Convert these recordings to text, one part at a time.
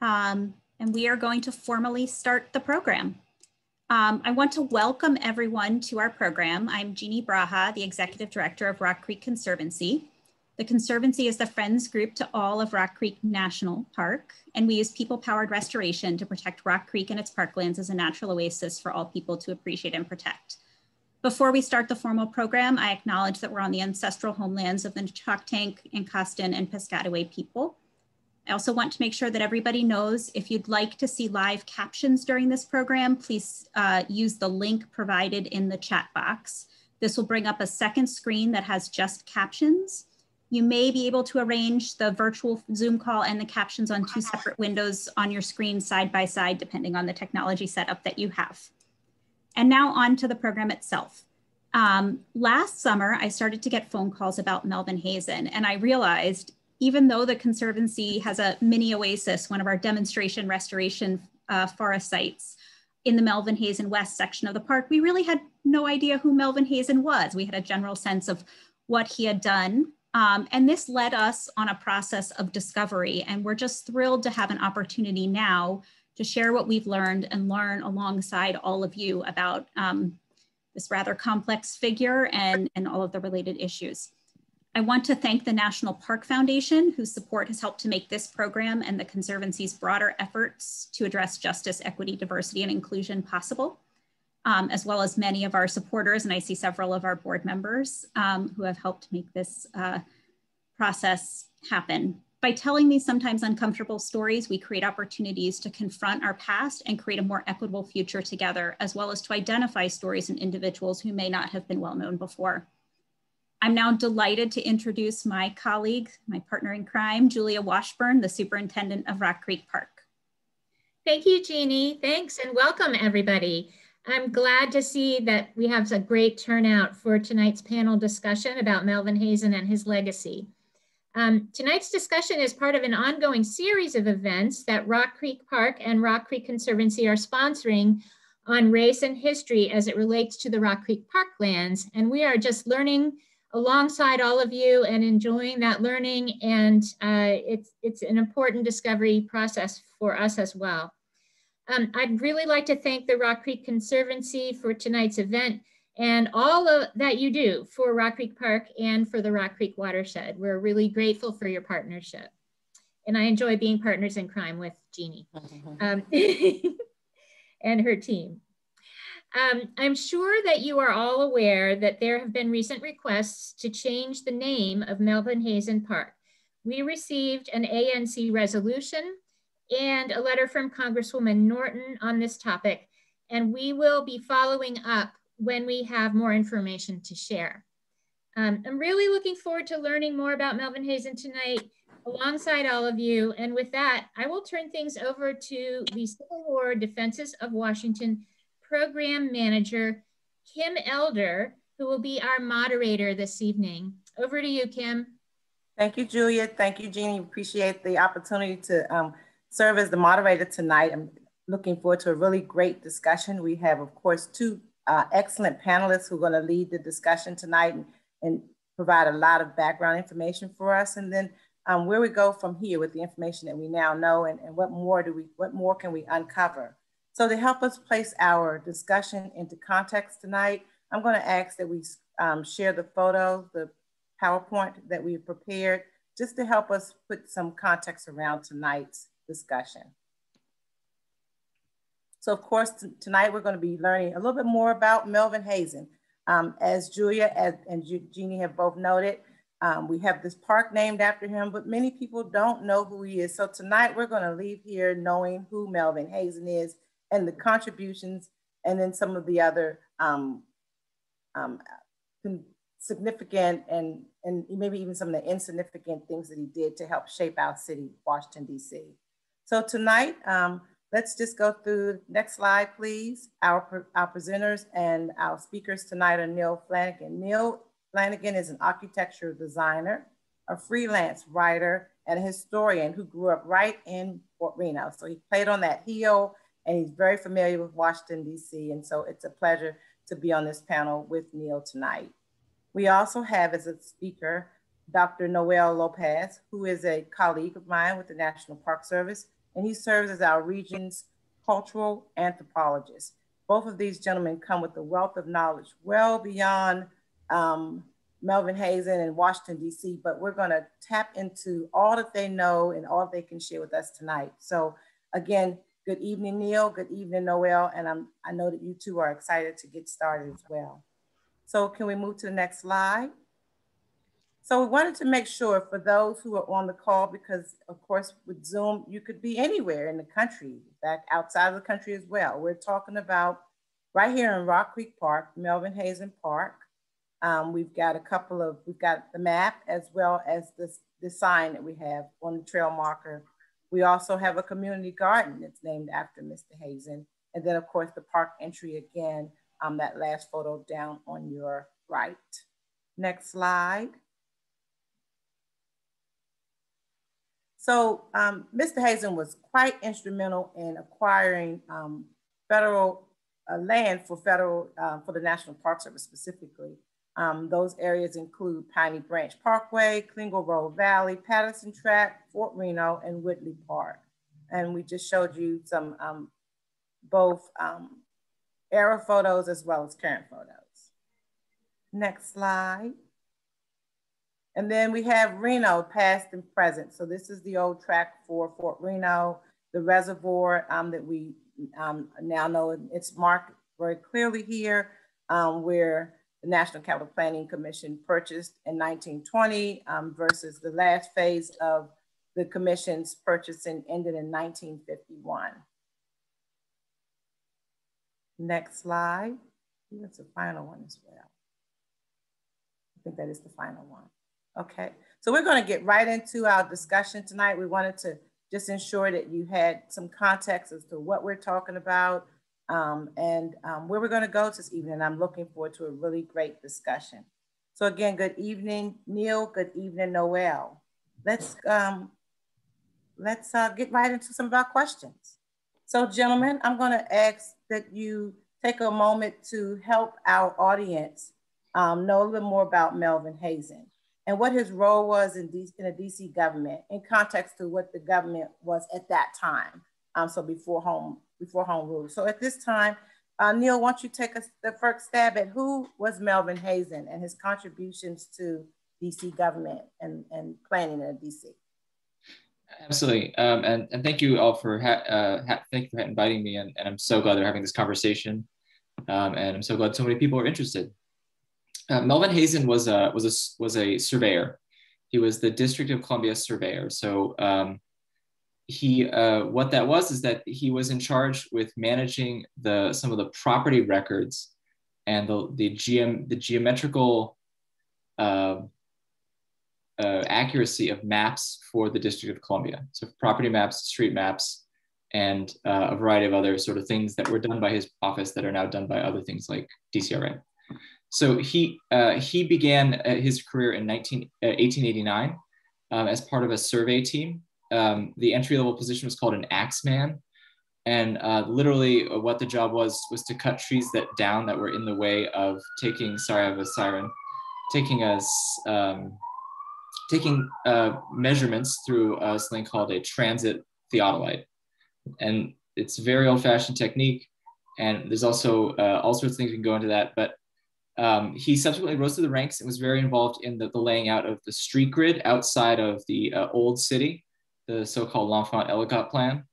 um, and we are going to formally start the program. Um, I want to welcome everyone to our program. I'm Jeannie Braha, the Executive Director of Rock Creek Conservancy. The Conservancy is the friends group to all of Rock Creek National Park, and we use people-powered restoration to protect Rock Creek and its parklands as a natural oasis for all people to appreciate and protect. Before we start the formal program, I acknowledge that we're on the ancestral homelands of the Choctaw, Anacostan, and Piscataway people. I also want to make sure that everybody knows if you'd like to see live captions during this program, please uh, use the link provided in the chat box. This will bring up a second screen that has just captions. You may be able to arrange the virtual Zoom call and the captions on two separate windows on your screen side by side, depending on the technology setup that you have. And now on to the program itself. Um, last summer, I started to get phone calls about Melvin Hazen, and I realized even though the Conservancy has a mini oasis, one of our demonstration restoration uh, forest sites in the Melvin Hazen West section of the park, we really had no idea who Melvin Hazen was. We had a general sense of what he had done um, and this led us on a process of discovery. And we're just thrilled to have an opportunity now to share what we've learned and learn alongside all of you about um, this rather complex figure and, and all of the related issues. I want to thank the National Park Foundation, whose support has helped to make this program and the Conservancy's broader efforts to address justice, equity, diversity, and inclusion possible um, as well as many of our supporters, and I see several of our board members um, who have helped make this uh, process happen. By telling these sometimes uncomfortable stories, we create opportunities to confront our past and create a more equitable future together, as well as to identify stories and individuals who may not have been well known before. I'm now delighted to introduce my colleague, my partner in crime, Julia Washburn, the superintendent of Rock Creek Park. Thank you, Jeannie. Thanks and welcome everybody. I'm glad to see that we have a great turnout for tonight's panel discussion about Melvin Hazen and his legacy. Um, tonight's discussion is part of an ongoing series of events that Rock Creek Park and Rock Creek Conservancy are sponsoring on race and history as it relates to the Rock Creek Parklands. And we are just learning alongside all of you and enjoying that learning. And uh, it's, it's an important discovery process for us as well. Um, I'd really like to thank the Rock Creek Conservancy for tonight's event and all of that you do for Rock Creek Park and for the Rock Creek watershed. We're really grateful for your partnership. And I enjoy being partners in crime with Jeannie um, and her team. Um, I'm sure that you are all aware that there have been recent requests to change the name of Melvin Hazen Park. We received an ANC resolution and a letter from Congresswoman Norton on this topic. And we will be following up when we have more information to share. Um, I'm really looking forward to learning more about Melvin Hazen tonight alongside all of you. And with that, I will turn things over to the Civil War Defenses of Washington Program Manager, Kym Elder, who will be our moderator this evening. Over to you, Kym. Thank you, Julia. Thank you, Jeannie. Appreciate the opportunity to um, serve as the moderator tonight. I'm looking forward to a really great discussion. We have, of course, two uh, excellent panelists who are going to lead the discussion tonight and, and, provide a lot of background information for us. And then um, where we go from here with the information that we now know and, and what more do we, what more can we uncover? So to help us place our discussion into context tonight, I'm going to ask that we um, share the photo, the PowerPoint that we've prepared, just to help us put some context around tonight's discussion. So of course, tonight we're gonna be learning a little bit more about Melvin Hazen. Um, as Julia and Jeannie have both noted, um, we have this park named after him, but many people don't know who he is. So tonight we're gonna leave here knowing who Melvin Hazen is and the contributions and then some of the other um, um significant and, and maybe even some of the insignificant things that he did to help shape our city, Washington, DC. So tonight, um, let's just go through, next slide, please. Our, our presenters and our speakers tonight are Neil Flanagan. Neil Flanagan is an architecture designer, a freelance writer, and a historian who grew up right in Fort Reno. So he played on that hill and he's very familiar with Washington, DC. And so it's a pleasure to be on this panel with Neil tonight. We also have as a speaker, Dr. Noel Lopez, who is a colleague of mine with the National Park Service and he serves as our region's cultural anthropologist. Both of these gentlemen come with a wealth of knowledge well beyond um, Melvin Hazen and Washington, D.C., but we're going to tap into all that they know and all they can share with us tonight. So, again, good evening, Neil. Good evening, Noel. And I'm, I know that you two are excited to get started as well. So, can we move to the next slide? So we wanted to make sure for those who are on the call, because of course with Zoom, you could be anywhere in the country, back outside of the country as well. We're talking about right here in Rock Creek Park, Melvin Hazen Park. Um, we've got a couple of, we've got the map as well as this, the sign that we have on the trail marker. We also have a community garden that's named after Mr. Hazen. And then of course the park entry again, um, that last photo down on your right. Next slide. So um, Mr. Hazen was quite instrumental in acquiring um, federal uh, land for federal, uh, for the National Park Service specifically. Um, those areas include Piney Branch Parkway, Klingle Road Valley, Patterson Track, Fort Reno, and Whitley Park. And we just showed you some um, both um, era photos as well as current photos. Next slide. And then we have Reno, past and present. So this is the old track for Fort Reno, the reservoir um, that we um, now know it's marked very clearly here, um, where the National Capital Planning Commission purchased in 1920 um, versus the last phase of the commission's purchasing ended in 1951. Next slide. That's the final one as well. I think that is the final one. Okay, so we're going to get right into our discussion tonight. We wanted to just ensure that you had some context as to what we're talking about um, and um, where we're going to go this evening. I'm looking forward to a really great discussion. So again, good evening, Neil. Good evening, Noel. Let's um, let's uh, get right into some of our questions. So, gentlemen, I'm going to ask that you take a moment to help our audience um, know a little more about Melvin Hazen and what his role was in, in the DC government in context to what the government was at that time. Um, so before home before home rule. So at this time, uh, Neil, why don't you take us the first stab at who was Melvin Hazen and his contributions to DC government and, and planning in DC? Absolutely, um, and and thank you all for uh, ha- thank you for inviting me, and, and I'm so glad they're having this conversation, um, and I'm so glad so many people are interested. Uh, Melvin Hazen was a was a was a surveyor. He was the District of Columbia surveyor. So um, he uh, what that was is that he was in charge with managing the some of the property records and the the geom the geometrical uh, uh, accuracy of maps for the District of Columbia. So property maps, street maps, and uh, a variety of other sort of things that were done by his office that are now done by other things like DCRA. So he, uh, he began uh, his career in 19, uh, 1889 um, as part of a survey team. Um, the entry level position was called an axeman. And uh, literally uh, what the job was, was to cut trees that down that were in the way of taking, sorry, I have a siren, taking us, um, taking uh, measurements through something called a transit theodolite. And it's very old fashioned technique. And there's also all sorts of things we can go into that, but um, he subsequently rose to the ranks and was very involved in the, the laying out of the street grid outside of the uh, old city, the so-called L'Enfant Ellicott plan,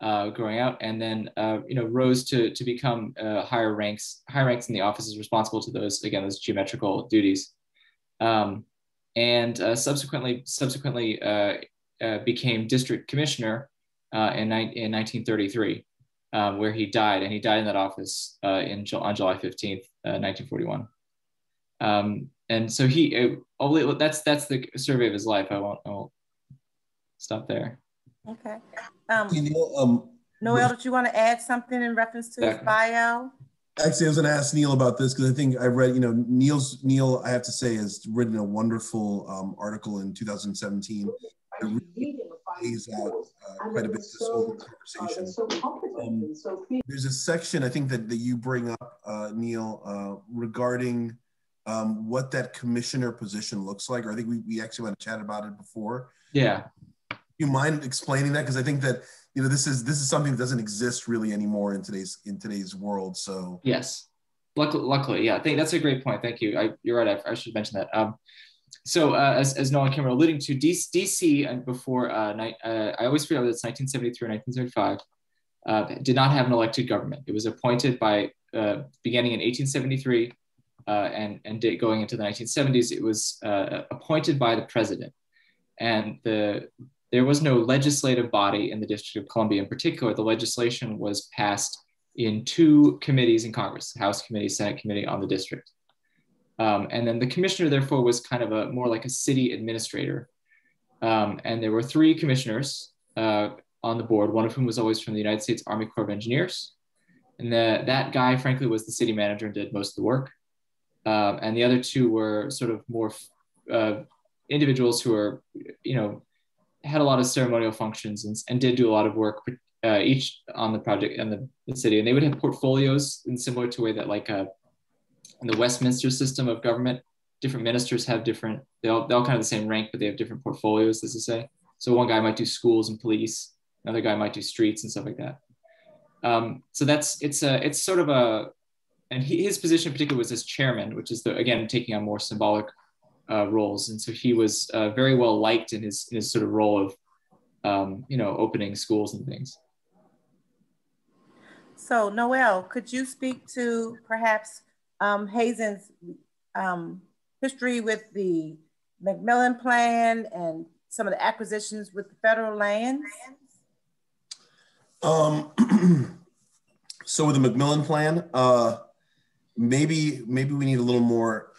uh, growing out, and then uh, you know rose to to become uh, higher ranks, higher ranks in the offices responsible to those again those geometrical duties, um, and uh, subsequently subsequently uh, became district commissioner in, in 1933 um, where he died, and he died in that office uh, in on July 15th, uh, 1941. Um, and so he, oh, that's that's the survey of his life. I won't, I won't stop there. Okay. Um, Neil, um, Noel, did you want to add something in reference to his bio? Actually, I was going to ask Neil about this because I think I read, you know, Neil's Neil. I have to say, has written a wonderful um, article in 2017 lays out uh, quite a bit this whole conversation. Um, there's a section I think that, that you bring up, uh, Neil, uh, regarding um, what that commissioner position looks like, or I think we, we actually want to chat about it before. Yeah. You mind explaining that? Because I think that you know this is this is something that doesn't exist really anymore in today's in today's world. So yes, luckily, luckily yeah. I think that's a great point. Thank you. I, you're right. I, I should mention that. Um, so uh, as, as Noah Cameron alluding to, DC and before, uh, uh, I always forget whether it's 1973 or 1975, uh, did not have an elected government. It was appointed by, uh, beginning in 1873 uh, and, and going into the 1970s, it was appointed by the president. And the, there was no legislative body in the District of Columbia in particular. The legislation was passed in two committees in Congress, House Committee, Senate Committee on the district. Um, and then the commissioner, therefore, was kind of a more like a city administrator. Um, and there were three commissioners uh, on the board, one of whom was always from the United States Army Corps of Engineers. And the, that guy, frankly, was the city manager and did most of the work. Um, and the other two were sort of more uh, individuals who are, you know, had a lot of ceremonial functions and, and did do a lot of work, uh, each on the project and the, the, city. And they would have portfolios in similar to way that like in the Westminster system of government, different ministers have different, they all, they all kind of the same rank, but they have different portfolios, as to say. So one guy might do schools and police, another guy might do streets and stuff like that. Um, so that's, it's a, it's sort of a, and he, his position in particular was as chairman, which is the, again, taking on more symbolic uh, roles. And so he was uh, very well liked in his, in his sort of role of, um, you know, opening schools and things. So Noel, could you speak to perhaps um, Hazen's um, history with the McMillan Plan and some of the acquisitions with the federal lands? Um, so with the McMillan Plan, uh, maybe maybe we need a little more.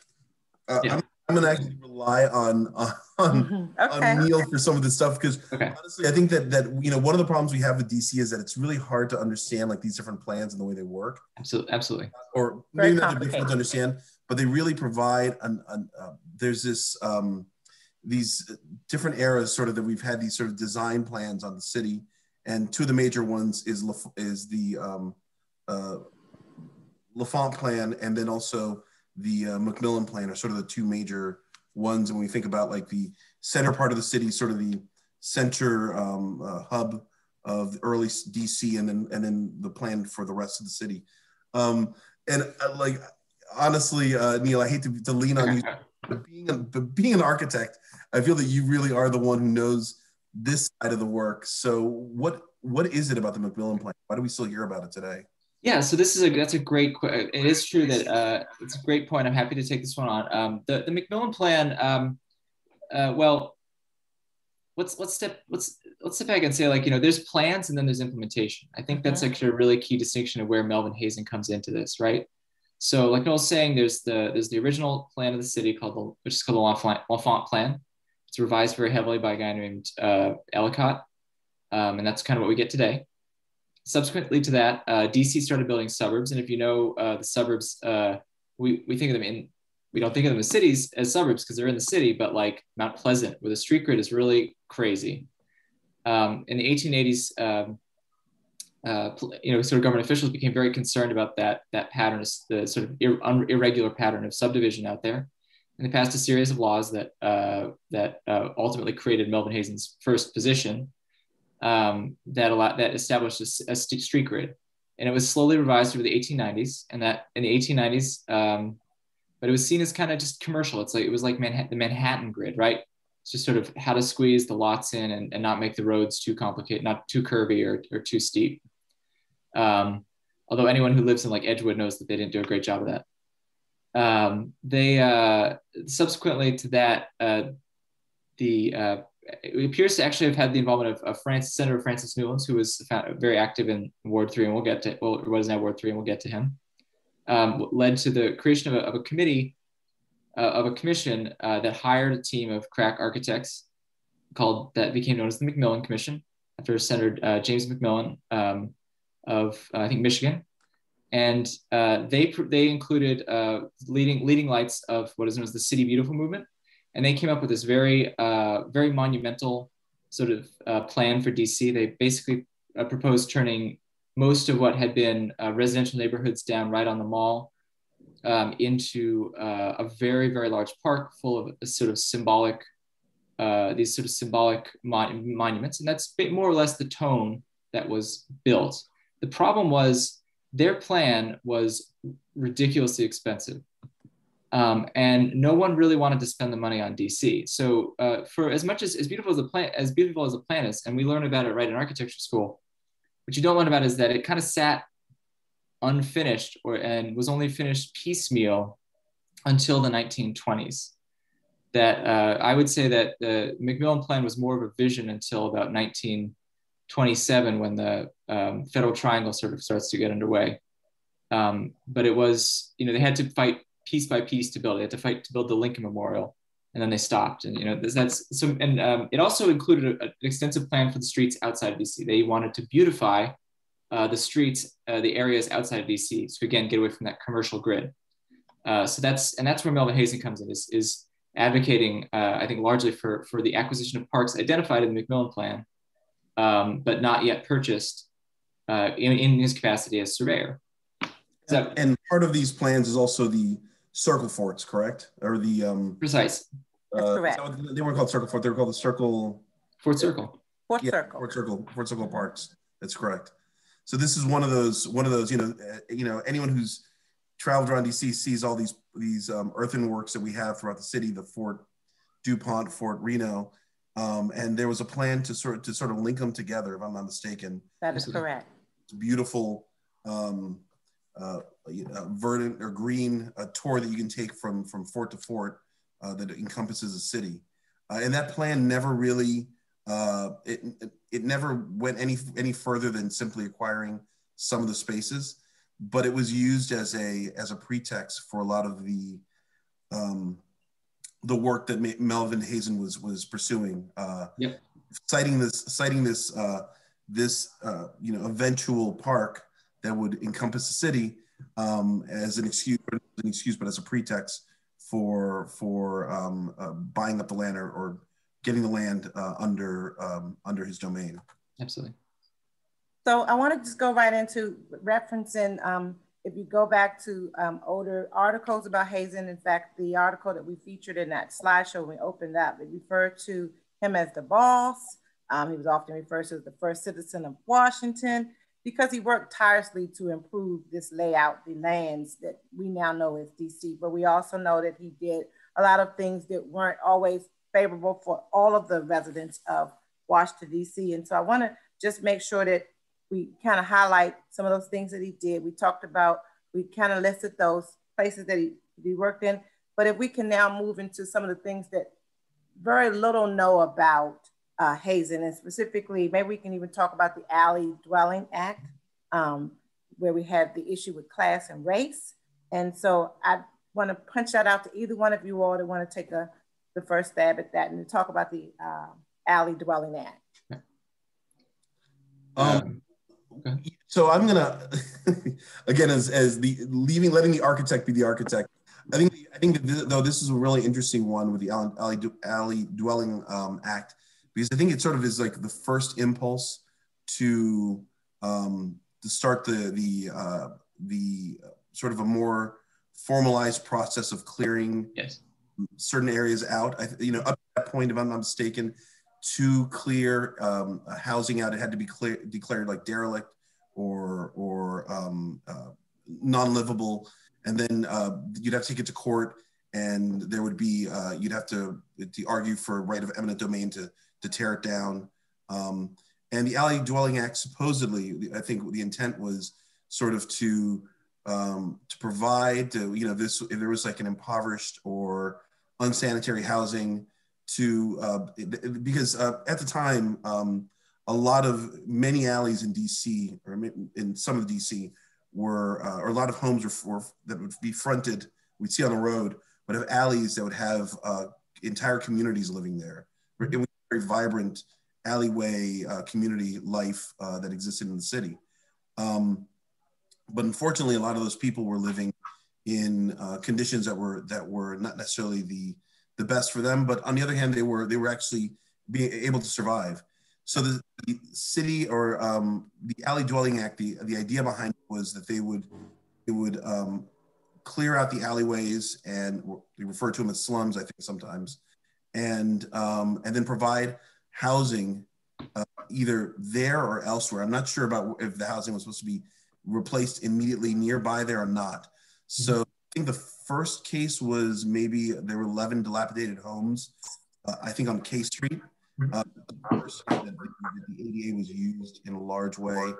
Uh, yeah. I'm, I'm going to actually rely on on, mm-hmm. okay. on Neil for some of this stuff because okay. honestly, I think that that you know one of the problems we have with DC is that it's really hard to understand like these different plans and the way they work. Absolutely, absolutely. Or maybe not they're difficult to understand, but they really provide an. an uh, there's this um, these different eras sort of that we've had these sort of design plans on the city, and two of the major ones is is the um, uh, L'Enfant plan, and then also the uh, McMillan plan are sort of the two major ones. And when we think about like the center part of the city, sort of the center um, uh, hub of early DC, and then and then the plan for the rest of the city. Um, and uh, like honestly, uh, Neil, I hate to, to lean on you, but being a, but being an architect, I feel that you really are the one who knows this side of the work. So what what is it about the McMillan plan? Why do we still hear about it today? Yeah, so this is a that's a great. It is true that uh, it's a great point. I'm happy to take this one on. Um, the the McMillan plan. Um, uh, well, let's let's step let's let's step back and say like you know there's plans and then there's implementation. I think that's actually a really key distinction of where Melvin Hazen comes into this, right? So like I was saying, there's the there's the original plan of the city called the which is called the L'Enfant plan. It's revised very heavily by a guy named uh, Ellicott, um, and that's kind of what we get today subsequently to that, uh, DC started building suburbs. And if you know uh, the suburbs, uh, we, we think of them in, we don't think of them as cities as suburbs because they're in the city, but like Mount Pleasant, where the street grid is really crazy. Um, in the 1880s, um, uh, you know, sort of government officials became very concerned about that that pattern, the sort of ir- irregular pattern of subdivision out there, and they passed a series of laws that uh, that uh, ultimately created Melvin Hazen's first position, um, that allowed, that established a, a, street grid, and it was slowly revised over the 1890s. And that in the 1890s, um, but it was seen as kind of just commercial. It's like it was like Manhattan, the Manhattan grid, right? It's just sort of how to squeeze the lots in and, and not make the roads too complicated, not too curvy or, or too steep. Um, although anyone who lives in like Edgewood knows that they didn't do a great job of that. Um, they uh, subsequently to that, uh, the uh, it appears to actually have had the involvement of, of Francis, Senator Francis Newlands, who was found, very active in Ward 3, and we'll get to, well, what is now Ward 3, and we'll get to him, um, led to the creation of a, of a committee, uh, of a commission uh, that hired a team of crack architects called, that became known as the McMillan Commission, after Senator uh, James McMillan um, of, uh, I think, Michigan. And uh, they, they included uh, leading, leading lights of what is known as the City Beautiful movement, and they came up with this very uh, very monumental sort of uh, plan for DC. They basically uh, proposed turning most of what had been uh, residential neighborhoods down right on the mall um, into uh, a very very large park full of sort of symbolic uh, these sort of symbolic mon monuments, and that's more or less the tone that was built. The problem was their plan was ridiculously expensive. Um, and no one really wanted to spend the money on DC. So uh, for as much as, as beautiful as the plan, as beautiful as the plan is, and we learn about it right in architecture school, what you don't learn about is that it kind of sat unfinished or and was only finished piecemeal until the 1920s. That uh, I would say that the McMillan plan was more of a vision until about 1927 when the um, Federal Triangle sort of starts to get underway. Um, but it was, you know, they had to fight piece by piece to build. They had to fight to build the Lincoln Memorial, and then they stopped. And you know, that's so. And um, it also included a, an extensive plan for the streets outside of DC. They wanted to beautify uh, the streets, uh, the areas outside of DC. So again, get away from that commercial grid. Uh, so that's and that's where Melvin Hazen comes in. Is is advocating, uh, I think, largely for for the acquisition of parks identified in the McMillan Plan, um, but not yet purchased uh, in, in his capacity as surveyor. So, and part of these plans is also the circle forts, correct? Or the um, precise. Uh, correct. They weren't called circle fort. They were called the circle. Fort Circle. Fort yeah, Circle. Fort Circle. Fort Circle Parks. That's correct. So this is one of those one of those you know uh, you know anyone who's traveled around DC sees all these these um, earthenworks that we have throughout the city, the Fort Dupont, Fort Reno, um, and there was a plan to sort of, to sort of link them together, if I'm not mistaken. That is correct. It's beautiful. Um, uh, verdant or green a tour that you can take from from fort to fort uh, that encompasses a city. Uh, and that plan never really uh, it, it never went any any further than simply acquiring some of the spaces, but it was used as a as a pretext for a lot of the um, the work that Melvin Hazen was was pursuing. Uh, yep. Citing this citing this uh, this you know eventual park that would encompass the city um, as an excuse, an excuse, but as a pretext for for um, uh, buying up the land or, or getting the land uh, under um, under his domain. Absolutely. So I want to just go right into referencing. Um, if you go back to um, older articles about Hazen, in fact, the article that we featured in that slideshow when we opened up, it referred to him as the boss. Um, he was often referred to as the first citizen of Washington because he worked tirelessly to improve this layout, the lands that we now know as DC. But we also know that he did a lot of things that weren't always favorable for all of the residents of Washington, DC. And so I want to just make sure that we kind of highlight some of those things that he did. We talked about, we kind of listed those places that he, he worked in. But if we can now move into some of the things that very little know about uh, Hazen, and specifically, maybe we can even talk about the Alley Dwelling Act, um, where we had the issue with class and race. And so I want to punch that out to either one of you all that want to take a, the first stab at that and talk about the uh, Alley Dwelling Act. Um, okay. So I'm gonna again as as the leaving letting the architect be the architect. I think I think that this, though this is a really interesting one with the Alley, Alley, Alley Dwelling um, Act because I think it sort of is like the first impulse to um, to start the the uh, the sort of a more formalized process of clearing yes. certain areas out. I, you know, up to that point, if I'm not mistaken, to clear um, housing out, it had to be clear, declared like derelict or or um, uh, non-livable, and then uh, you'd have to take it to court, and there would be uh, you'd have to to argue for right of eminent domain to to tear it down. Um, and the Alley Dwelling Act supposedly, I think the intent was sort of to um, to provide, to, you know, this if there was like an impoverished or unsanitary housing to uh, because uh, at the time um, a lot of many alleys in DC or in some of DC were uh, or a lot of homes were, were, that would be fronted we'd see on the road but have alleys that would have uh, entire communities living there. It was very vibrant alleyway uh, community life uh, that existed in the city. Um, but unfortunately, a lot of those people were living in uh, conditions that were that were not necessarily the the best for them. But on the other hand, they were they were actually being able to survive. So the, the city or um, the Alley Dwelling Act, the the idea behind it was that they would it would um, clear out the alleyways and we refer to them as slums, I think sometimes, and um, and then provide housing uh, either there or elsewhere. I'm not sure about if the housing was supposed to be replaced immediately nearby there or not. So I think the first case was maybe there were 11 dilapidated homes, uh, I think on K Street. Uh, the, the ADA was used in a large way.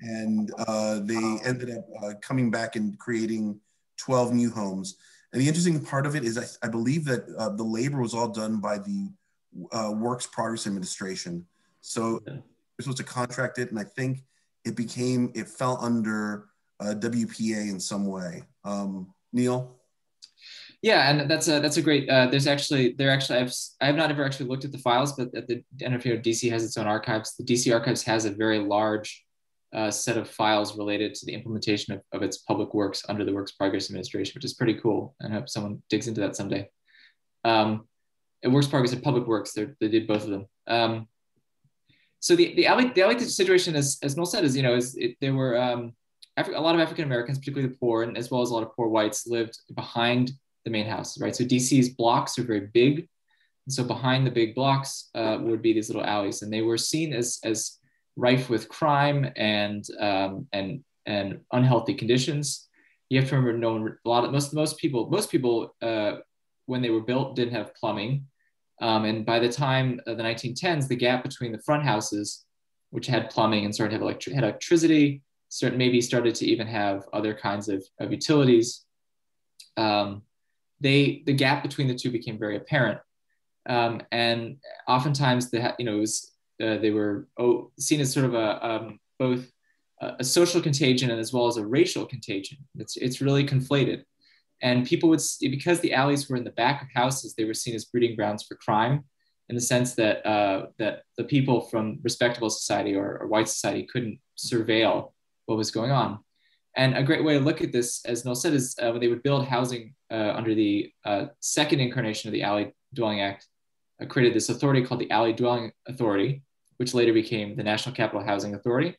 And uh, they ended up uh, coming back and creating 12 new homes. And the interesting part of it is I, I believe that uh, the labor was all done by the uh, Works Progress Administration. So yeah. we're supposed to contract it, and I think it became it fell under uh, WPA in some way. Um, Neil. Yeah, and that's a that's a great. Uh, there's actually there actually I've I have not ever actually looked at the files, but at the I don't know if you know DC has its own archives. The DC archives has a very large uh, set of files related to the implementation of, of its public works under the Works Progress Administration, which is pretty cool. And I hope someone digs into that someday. Um, it Works Progress and Public Works, they did both of them. Um, so the the alley, the alley situation, as as Noel said, is you know is it, there were um, Afri- a lot of African Americans, particularly the poor, and as well as a lot of poor whites, lived behind the main house, right? So DC's blocks are very big, and so behind the big blocks uh, would be these little alleys, and they were seen as as rife with crime and um, and and unhealthy conditions. You have to remember, no a lot of most most people most people uh, when they were built didn't have plumbing. Um, and by the time of the 1910s, the gap between the front houses, which had plumbing and started to have had electricity, start, maybe started to even have other kinds of, of utilities, um, they, the gap between the two became very apparent. Um, and oftentimes, the, you know, it was, uh, they were oh, seen as sort of a, um, both a social contagion and as well as a racial contagion. It's, it's really conflated. And people would, because the alleys were in the back of houses, they were seen as breeding grounds for crime in the sense that, uh, that the people from respectable society or, or, white society couldn't surveil what was going on. And a great way to look at this, as Noel said, is uh, when they would build housing uh, under the uh, second incarnation of the Alley Dwelling Act, created this authority called the Alley Dwelling Authority, which later became the National Capital Housing Authority,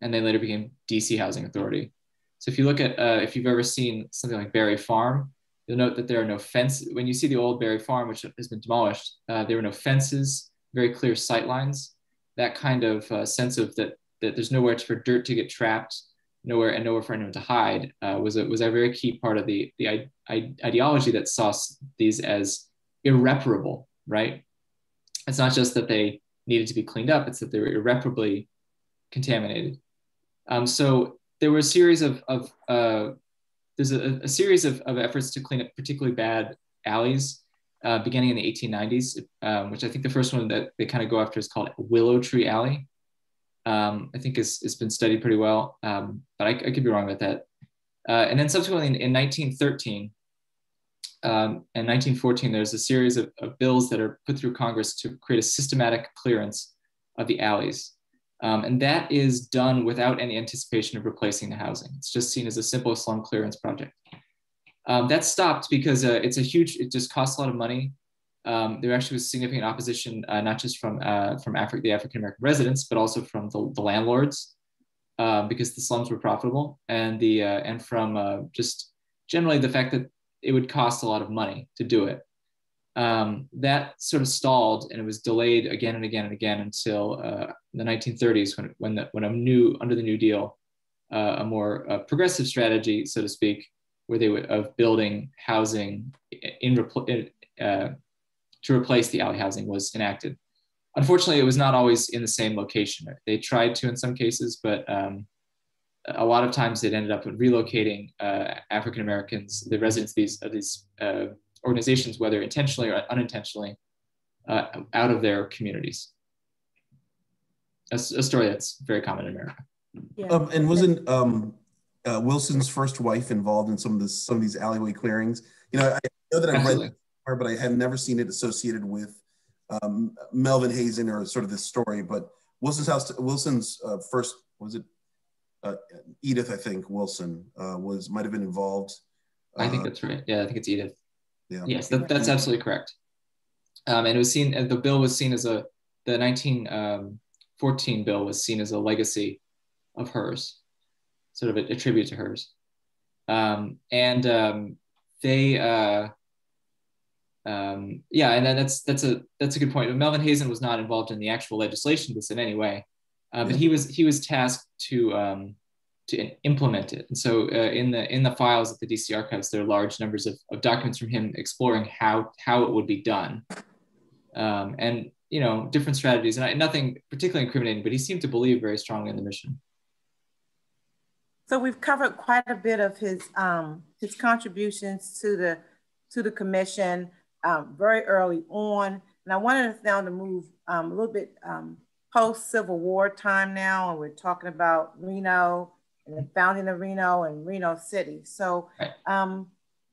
and then later became DC Housing Authority. So if you look at, uh, if you've ever seen something like Barry Farm, you'll note that there are no fences. When you see the old Barry Farm, which has been demolished, uh, there were no fences, very clear sight lines, that kind of uh, sense of that, that there's nowhere for dirt to get trapped, nowhere and nowhere for anyone to hide uh, was, a, was a very key part of the, the I, I, ideology that saw these as irreparable, right? It's not just that they needed to be cleaned up, it's that they were irreparably contaminated. Um, so there were a series of, of uh, there's a, a series of, of, efforts to clean up particularly bad alleys uh, beginning in the 1890s, um, which I think the first one that they kind of go after is called Willow Tree Alley. Um, I think it's been studied pretty well, um, but I, I, could be wrong about that. Uh, and then subsequently in, in 1913 um, and 1914, there's a series of, of bills that are put through Congress to create a systematic clearance of the alleys. Um, and that is done without any anticipation of replacing the housing. It's just seen as a simple slum clearance project. Um, that stopped because uh, it's a huge, it just costs a lot of money. Um, there actually was significant opposition, uh, not just from, uh, from Afri- the African American residents, but also from the, the landlords uh, because the slums were profitable and, the, uh, and from uh, just generally the fact that it would cost a lot of money to do it um, that sort of stalled and it was delayed again and again and again until uh, the 1930s when, when, the, when a new, under the New Deal, uh, a more uh, progressive strategy, so to speak, where they would, of building housing in, uh, to replace the alley housing was enacted. Unfortunately, it was not always in the same location. They tried to in some cases, but um, a lot of times it ended up relocating uh, African Americans, the residents of these, of these uh, organizations, whether intentionally or unintentionally, uh, out of their communities. A, a, story that's very common in America. Yeah. Um, and wasn't um, uh, Wilson's first wife involved in some of this, some of these alleyway clearings? You know, I know that I've Absolutely. read her, but I have never seen it associated with um, Melvin Hazen or sort of this story. But Wilson's house, Wilson's uh, first was it uh, Edith? I think Wilson uh, was might have been involved. I think uh, that's right. Yeah, I think it's Edith. Yeah. Yes, that, that's absolutely correct. Um, and it was seen, and the bill was seen as a, the 1914 um, bill was seen as a legacy of hers, sort of a, a tribute to hers. Um, and um, they, uh, um, yeah, and then that's that's a that's a good point. Melvin Hazen was not involved in the actual legislation of this in any way, uh, but he was he was tasked to um, to implement it. And so uh, in the in the files at the DC archives, there are large numbers of, of documents from him exploring how how it would be done, um, and you know different strategies. And I, nothing particularly incriminating, but he seemed to believe very strongly in the mission. So we've covered quite a bit of his um, his contributions to the to the commission um, very early on. And I wanted us now to move um, a little bit um, post Civil War time now, and we're talking about Reno and the founding of Reno and Reno City. So, um,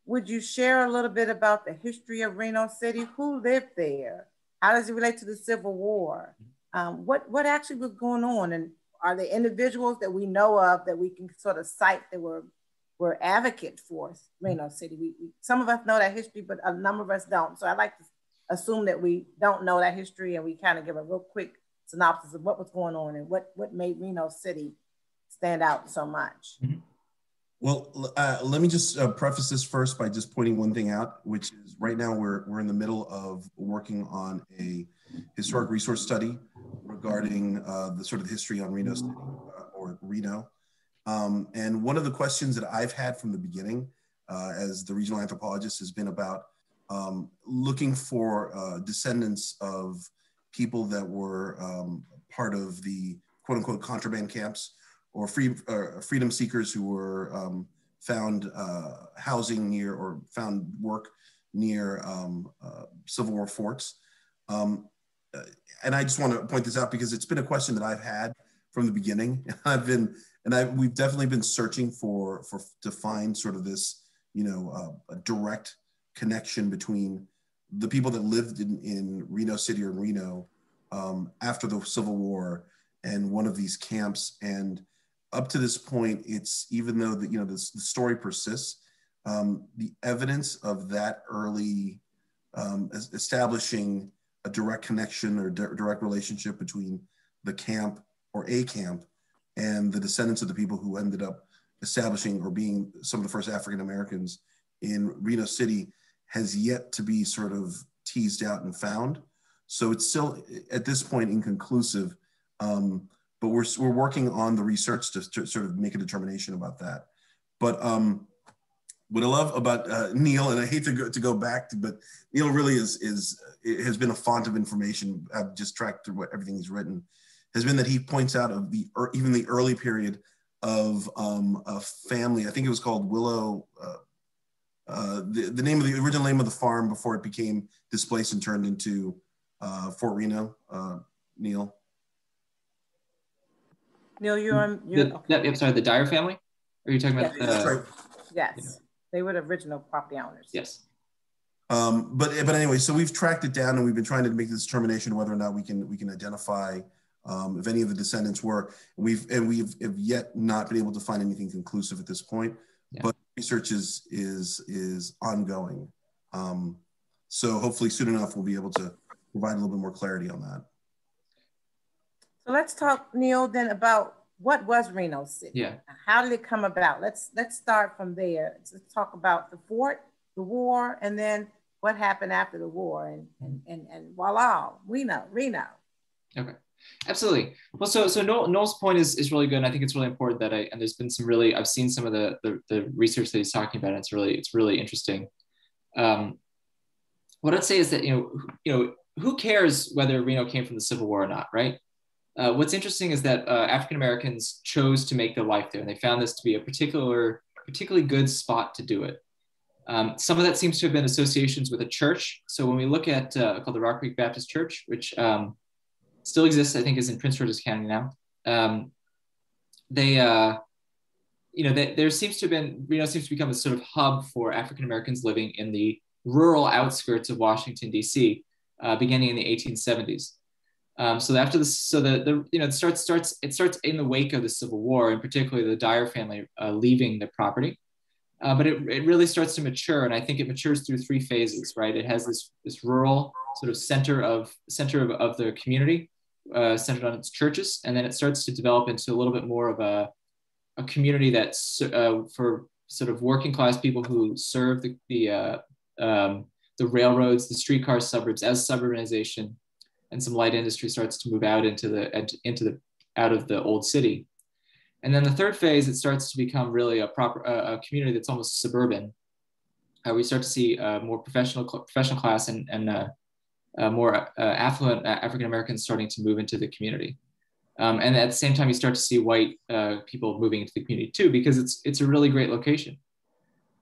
would you share a little bit about the history of Reno City? Who lived there? How does it relate to the Civil War? Um, what what actually was going on, and are there individuals that we know of that we can sort of cite that were were advocates for Reno City. We, we, some of us know that history, but a number of us don't. So I like to assume that we don't know that history and we kind of give a real quick synopsis of what was going on and what, what made Reno City stand out so much. Mm-hmm. Well, uh, let me just uh, preface this first by just pointing one thing out, which is right now we're, we're in the middle of working on a historic resource study regarding uh, the sort of history on Reno City uh, or Reno. Um, and one of the questions that I've had from the beginning uh, as the regional anthropologist has been about um, looking for uh, descendants of people that were um, part of the quote unquote contraband camps or free, uh, freedom seekers who were um, found uh, housing near or found work near um, uh, Civil War forts. Um, uh, and I just want to point this out because it's been a question that I've had from the beginning. I've been and I, we've definitely been searching for for to find sort of this you know uh, a direct connection between the people that lived in, in Reno City or Reno um, after the Civil War and one of these camps. And up to this point, it's even though the, you know the story persists, um, the evidence of that early um, establishing a direct connection or di- direct relationship between the camp or a camp and the descendants of the people who ended up establishing or being some of the first African Americans in Reno City has yet to be sort of teased out and found. So it's still at this point inconclusive, um, but we're, we're working on the research to, to, sort of make a determination about that. But um, what I love about uh, Neil, and I hate to go, to go back to, but Neil really is, is has been a font of information. I've just tracked through what everything he's written has been that he points out of the even the early period of um, a family. I think it was called Willow. Uh, uh, the, the name of the original name of the farm before it became displaced and turned into uh, Fort Reno. Uh, Neil. Neil, you're on. You're, the, okay. I'm sorry, the Dyer family. Are you talking about? Yes, right. yes. they were the original property owners. Yes. Um, but but anyway, so we've tracked it down and we've been trying to make this determination whether or not we can we can identify um, if any of the descendants were. And we've and we've have yet not been able to find anything conclusive at this point. Yeah. But research is is is ongoing. Um, so hopefully soon enough we'll be able to provide a little bit more clarity on that. So let's talk, Neil, then about what was Reno City? Yeah. How did it come about? Let's let's start from there. Let's talk about the fort, the war, and then what happened after the war. And and and, and voila, Reno, Reno. Okay. Absolutely. Well, so so Noel, Noel's point is, is really good. And I think it's really important that I and there's been some really I've seen some of the the, the research that he's talking about. And it's really it's really interesting. Um, what I'd say is that you know you know who cares whether Reno came from the Civil War or not, right? Uh, what's interesting is that uh, African Americans chose to make their life there, and they found this to be a particular particularly good spot to do it. Um, some of that seems to have been associations with a church. So when we look at uh, called the Rock Creek Baptist Church, which um, still exists, I think, is in Prince George's County now. Um, they, uh, you know, they, there seems to have been, Reno seems to become a sort of hub for African Americans living in the rural outskirts of Washington, D.C., uh, beginning in the 1870s. Um, so after this, so the, the you know it starts starts it starts in the wake of the Civil War, and particularly the Dyer family uh, leaving the property. Uh, but it, it really starts to mature, and I think it matures through three phases. Right, it has this this rural sort of center of center of, of the community, uh, centered on its churches, and then it starts to develop into a little bit more of a, a community that's uh, for sort of working class people who serve the, the uh, um, the railroads, the streetcar suburbs as suburbanization and some light industry starts to move out into the into the out of the old city. And then the third phase, it starts to become really a proper a community that's almost suburban. Uh, we start to see uh, more professional professional class and, and uh, uh more uh, affluent African Americans starting to move into the community. Um, and at the same time, you start to see white uh, people moving into the community too, because it's it's a really great location.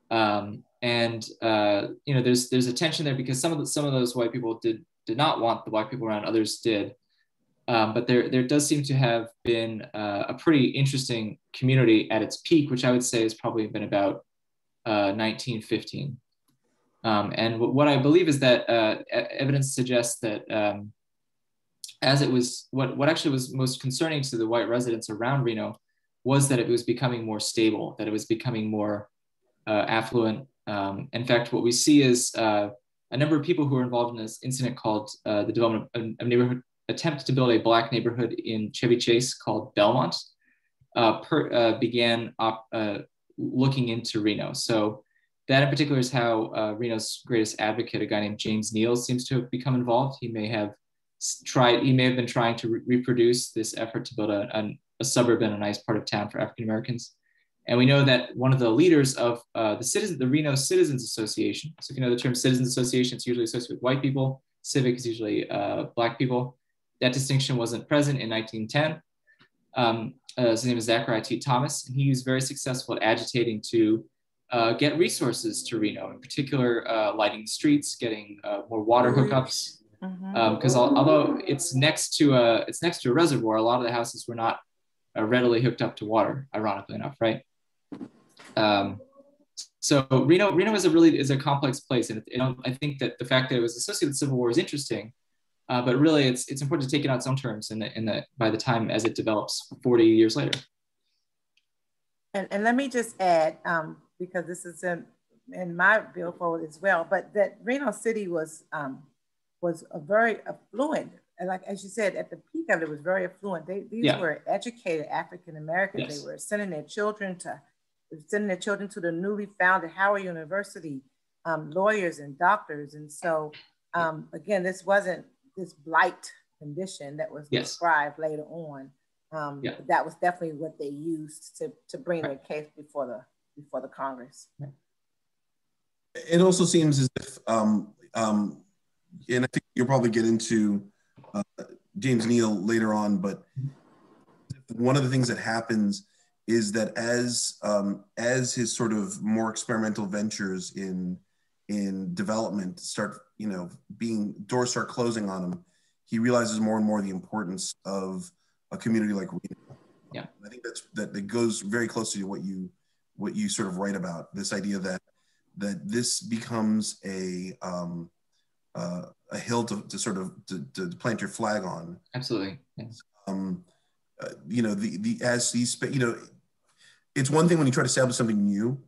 Um, and you know, there's there's a tension there because some of the, some of those white people did did not want the black people around, others did. Um, but there, there does seem to have been uh, a pretty interesting community at its peak, which I would say has probably been about uh, 1915. Um, and what I believe is that uh, evidence suggests that um, as it was, what, what actually was most concerning to the white residents around Reno was that it was becoming more stable, that it was becoming more uh, affluent. Um, in fact, what we see is uh, a number of people who were involved in this incident called uh, the development of a neighborhood attempt to build a black neighborhood in Chevy Chase called Belmont uh, per, uh, began op, looking into Reno. So that in particular is how uh, Reno's greatest advocate, a guy named James Neal, seems to have become involved. He may have tried, he may have been trying to re reproduce this effort to build a, a, a, suburb in a nice part of town for African Americans. And we know that one of the leaders of uh, the citizen, the Reno Citizens Association. So if you know the term Citizens Association, it's usually associated with white people. Civic is usually uh, black people. That distinction wasn't present in 1910. Um, uh, his name is Zachariah T. Thomas, and he was very successful at agitating to uh, get resources to Reno, in particular, uh, lighting the streets, getting uh, more water hookups. Because mm-hmm. um, although it's next to a it's next to a reservoir, a lot of the houses were not uh, readily hooked up to water. Ironically enough, right? Um, so Reno Reno is a really is a complex place, and it, it, I think that the fact that it was associated with civil war is interesting uh, but really, it's it's important to take it on its own terms in the in the by the time as it develops 40 years later. And, and let me just add, um, because this is in, in my billfold as well, but that Reno City was um, was a very affluent, and like as you said, at the peak of it, was very affluent. They, these yeah. were educated African Americans. Yes. They were sending their children to sending their children to the newly founded Howard University, um, lawyers and doctors. And so um, again, this wasn't this blight condition that was yes. described later on. Um, yeah. That was definitely what they used to, to bring right. their case before the before the Congress. It also seems as if, um, um, and I think you'll probably get into uh, James Neal later on, but one of the things that happens is that as um, as his sort of more experimental ventures in in development start, you know, being doors start closing on him, he realizes more and more the importance of a community like Reno. Yeah, I think that's that it goes very close to what you what you sort of write about this idea that that this becomes a um, uh, a hill to, to sort of to, to, plant your flag on. Absolutely. Yes. Um, uh, you know the the as these you know it's one thing when you try to establish something new,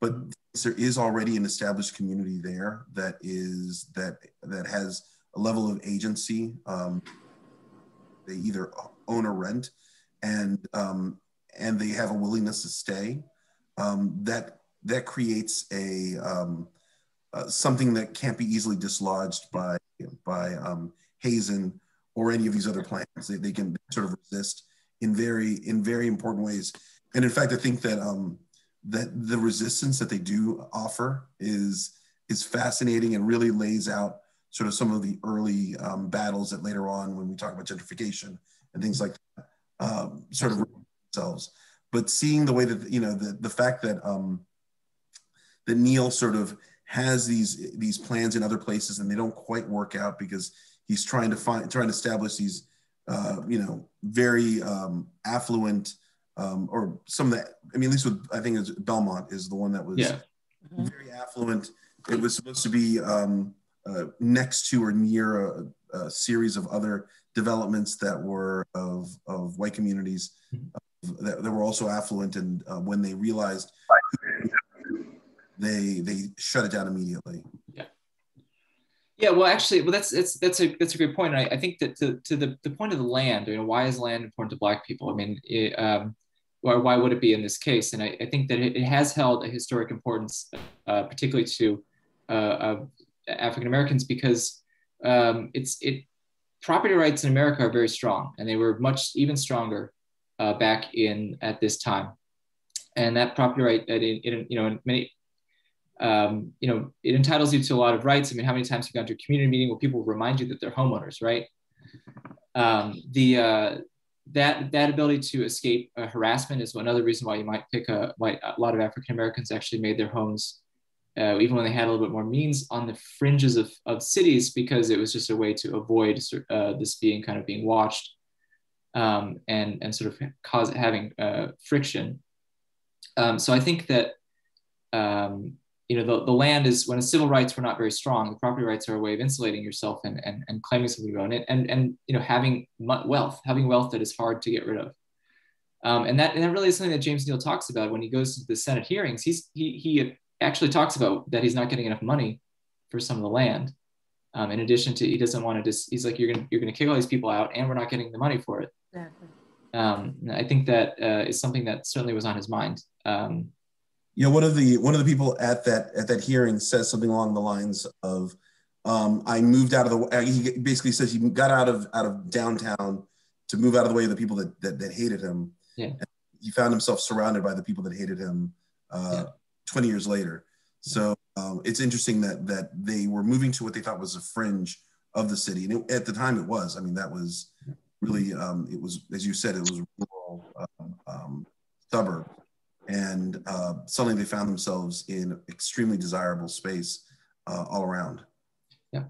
but there is already an established community there that is that that has a level of agency. Um, they either own or rent, and um, and they have a willingness to stay. Um, that that creates a um, uh, something that can't be easily dislodged by by um, Hazen or any of these other plants. They, they can sort of resist in very in very important ways. And in fact, I think that um, that the resistance that they do offer is is fascinating and really lays out sort of some of the early um, battles that later on when we talk about gentrification and things like that um, sort of themselves but seeing the way that you know the, the fact that um, that Neal sort of has these these plans in other places and they don't quite work out because he's trying to find trying to establish these uh, you know very um, affluent um, or some of that. I mean, at least with I think it's Belmont is the one that was yeah. very affluent. It was supposed to be um, uh, next to or near a, a, series of other developments that were of, of white communities mm-hmm. That, that, were also affluent. And uh, when they realized, they they shut it down immediately. Yeah. Yeah, well, actually, well, that's that's that's a that's a great point. I, I think that to, to the, the point of the land, you know, why is land important to Black people? I mean, it, um, or why would it be in this case? And I, I think that it, it, has held a historic importance, uh, particularly to uh, African Americans because um, it's it property rights in America are very strong, and they were much even stronger uh, back in at this time. And that property right, it, it, you know, in many, um, you know, it entitles you to a lot of rights. I mean, how many times have you gone to a community meeting where people remind you that they're homeowners, right? Um, the uh, that that ability to escape uh, harassment is another reason why you might pick a why a lot of African Americans actually made their homes uh, even when they had a little bit more means on the fringes of, of cities because it was just a way to avoid uh, this being kind of being watched um, and and sort of cause having uh, friction. Um, so I think that um, you know the, the land is when the civil rights were not very strong, the property rights are a way of insulating yourself and and, and claiming something own it and and you know having wealth, having wealth that is hard to get rid of. Um, and that and that really is something that James Neal talks about when he goes to the Senate hearings. He's he he actually talks about that he's not getting enough money for some of the land. Um, in addition to, he doesn't want to just, he's like, you're going to, you're going to kick all these people out and we're not getting the money for it. Exactly. Um, I think that uh, is something that certainly was on his mind. Um, yeah, one of the one of the people at that at that hearing says something along the lines of, um, "I moved out of the." Uh, he basically says he got out of out of downtown to move out of the way of the people that that, that hated him. Yeah. And he found himself surrounded by the people that hated him. Uh, yeah 20 years later. So um, it's interesting that that they were moving to what they thought was a fringe of the city, and it, at the time it was. I mean, that was really um, it was as you said, it was a rural um, um suburb, and uh, suddenly they found themselves in extremely desirable space uh, all around. Yeah.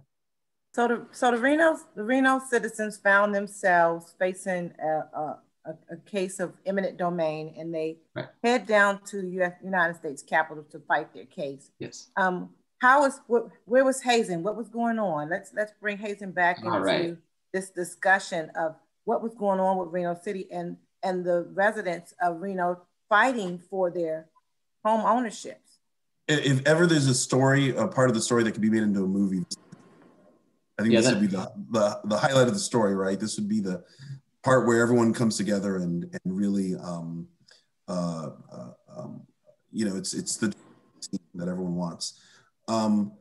So the so the Reno the Reno citizens found themselves facing a, a a, a, case of eminent domain and they right. head down to the US, United States Capitol to fight their case. Yes. Um, how was what, where was Hazen? What was going on? Let's let's bring Hazen back into right. This discussion of what was going on with Reno City and and the residents of Reno fighting for their home ownerships. If ever there's a story, a part of the story that could be made into a movie, I think yeah, this that, would be the, the the highlight of the story, right? This would be the part where everyone comes together and and really um, uh, uh, um, you know it's it's the that everyone wants. Um,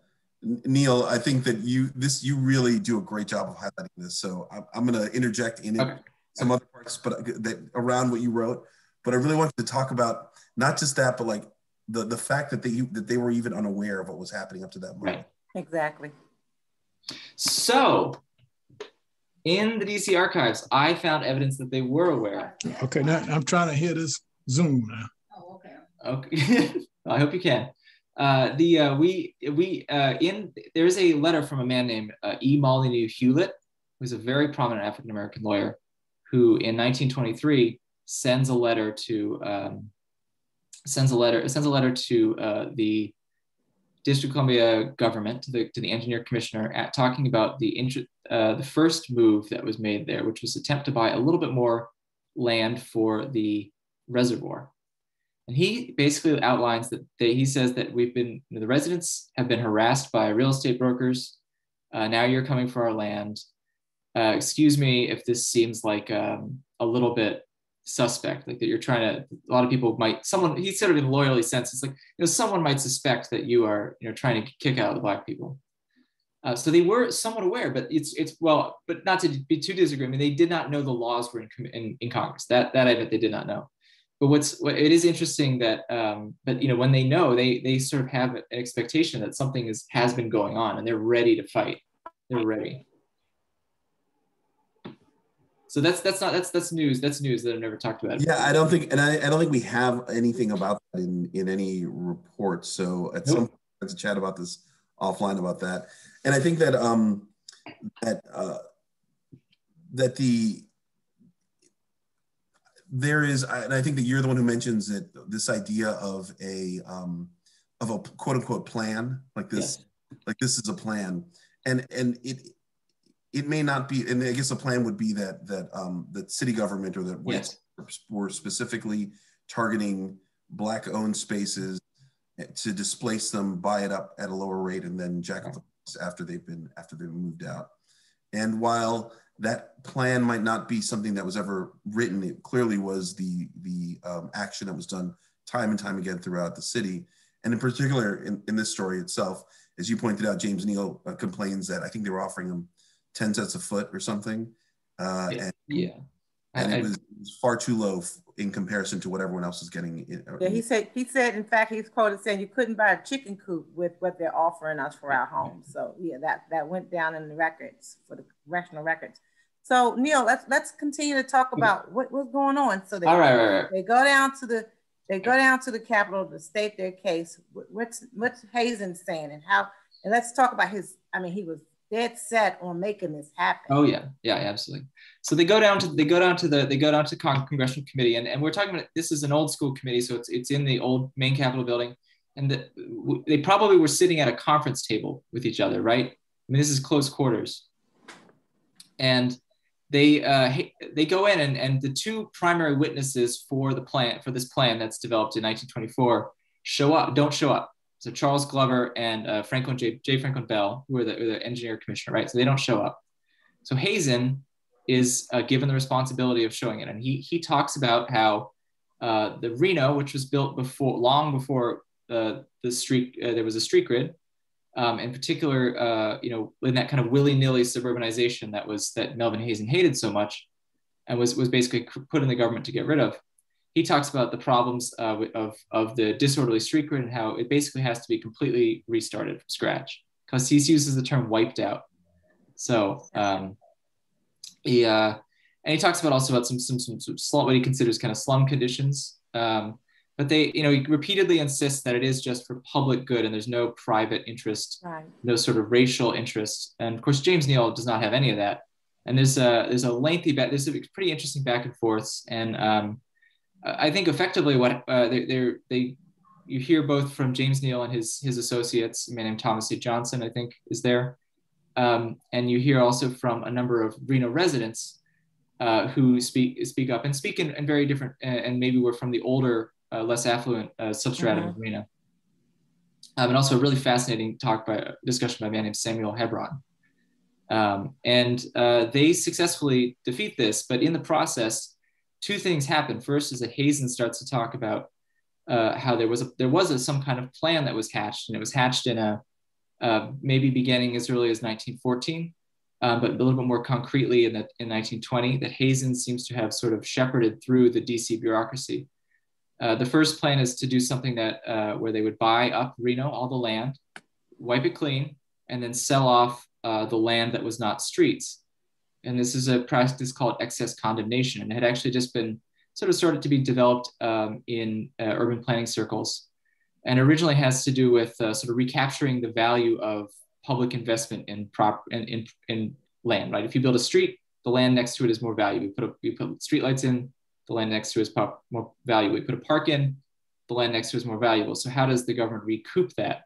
Neil, I think that you this you really do a great job of highlighting this. So I'm, I'm going to interject in it okay. some other parts, but uh, that around what you wrote. But I really wanted to talk about not just that, but like the the fact that they that they were even unaware of what was happening up to that moment. Right. Exactly. So in the DC archives, I found evidence that they were aware. Okay, now I'm trying to hear this Zoom now. Oh, okay. Okay, I hope you can. Uh, the uh, we we uh, in there is a letter from a man named uh, E. Molyneux Hewlett, who's a very prominent African American lawyer, who in 1923 sends a letter to um, sends a letter sends a letter to uh, the District of Columbia government to the, to the engineer commissioner at talking about the, uh, the first move that was made there, which was attempt to buy a little bit more land for the reservoir. And he basically outlines that he says that we've been, the residents have been harassed by real estate brokers. Uh, now you're coming for our land. Uh, excuse me if this seems like um, a little bit suspect, like that you're trying to, a lot of people might, someone, he's sort of in loyally sense, it's like, you know, someone might suspect that you are, you know, trying to kick out the black people. Uh, so they were somewhat aware, but it's, it's, well, but not to be too disagreeing, I mean, they did not know the laws were in, in, in Congress. That, that I bet they did not know. But what's, what, it is interesting that, um, but, you know, when they know, they, they sort of have an expectation that something is, has been going on and they're ready to fight. They're ready so that's that's not that's that's news that's news that i've never talked about yeah i don't think and i, I don't think we have anything about that in in any report so at nope. some point let's chat about this offline about that and i think that um that uh that the there is and i think that you're the one who mentions that this idea of a um of a quote unquote plan like this like this is a plan and and it it may not be, and I guess a plan would be that that um, that city government or that yes. were specifically targeting black-owned spaces to displace them, buy it up at a lower rate, and then jack up the after they've been after they've moved out. And while that plan might not be something that was ever written, it clearly was the the um, action that was done time and time again throughout the city. And in particular, in, in this story itself, as you pointed out, James Neal uh, complains that I think they were offering him 10 cents a foot or something. Uh, yeah. And, yeah. and I- it, was, it was far too low f- in comparison to what everyone else is getting. in- uh, Yeah, he said, he said, in fact, he's quoted saying you couldn't buy a chicken coop with what they're offering us for our homes. So yeah, that, that went down in the records for the congressional records. So Neil, let's, let's continue to talk about what, what's going on. So they, All right, right, right. they go down to the, they go down to the Capitol to state their case. What's, what's Hazen saying and how, and let's talk about his, I mean, he was dead set on making this happen. Oh yeah, yeah, absolutely. So they go down to they go down to the they go down to con- congressional committee, and, and we're talking about this is an old school committee, so it's it's in the old main Capitol building, and the, w- they probably were sitting at a conference table with each other, right? I mean, this is close quarters, and they uh, they go in, and, and the two primary witnesses for the plan for this plan that's developed in 1924 show up, don't show up. So Charles Glover and uh, Franklin J. J. Franklin Bell, who are the, who are the engineer commissioner, right? So they don't show up. So Hazen is uh, given the responsibility of showing it, and he he talks about how uh, the Reno, which was built before long before uh, the street, uh, there was a street grid. Um, in particular, uh, you know, in that kind of willy-nilly suburbanization that was that Melvin Hazen hated so much, and was was basically put in the government to get rid of he talks about the problems uh, of, of the disorderly street grid and how it basically has to be completely restarted from scratch because he uses the term wiped out. So um, he, uh, and he talks about also about some, some, some, some slum, what he considers kind of slum conditions. Um, but they, you know, repeatedly insist that it is just for public good and there's no private interest, Right. no sort of racial interest. And of course, James Neal does not have any of that. And there's a, there's a lengthy back, there's a pretty interesting back and forths. And um, I think effectively what uh, they, they, you hear both from James Neal and his, his associates, a man named Thomas C. Johnson, I think is there. Um, and you hear also from a number of Reno residents uh, who speak, speak up and speak in, in very different, and maybe we're from the older, uh, less affluent uh, substratum of Reno. Um, and also a really fascinating talk by discussion by a man named Samuel Hebron. Um, and uh, they successfully defeat this, but in the process, two things happen. First is that Hazen starts to talk about uh, how there was a, there was a, some kind of plan that was hatched, and it was hatched in a uh, maybe beginning as early as 1914, uh, but a little bit more concretely in, the, in 1920 that Hazen seems to have sort of shepherded through the DC bureaucracy. Uh, the first plan is to do something that uh, where they would buy up Reno, all the land, wipe it clean, and then sell off uh, the land that was not streets. And this is a practice called excess condemnation. And it had actually just been sort of started to be developed um, in uh, urban planning circles. And originally has to do with uh, sort of recapturing the value of public investment in prop in, in, in land right? If you build a street the land next to it is more valuable. We put a, we put street lights in the land next to it is more valuable we put a park in the land next to it is more valuable so how does the government recoup that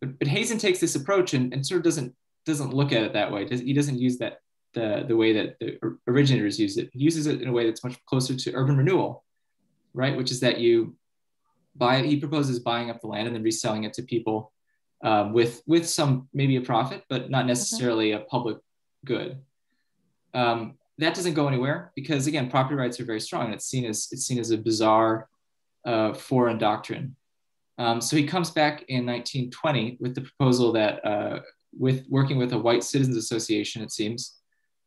but, but hazen takes this approach and, and sort of doesn't doesn't look at it that way he doesn't use that the, the way that the originators use it. He uses it in a way that's much closer to urban renewal, right? Which is that you buy, he proposes buying up the land and then reselling it to people um, with, with some, maybe a profit, but not necessarily a public good. Um, that doesn't go anywhere because again, property rights are very strong and it's seen as, it's seen as a bizarre uh, foreign doctrine. Um, so he comes back in 1920 with the proposal that uh, with working with a white citizens association, it seems,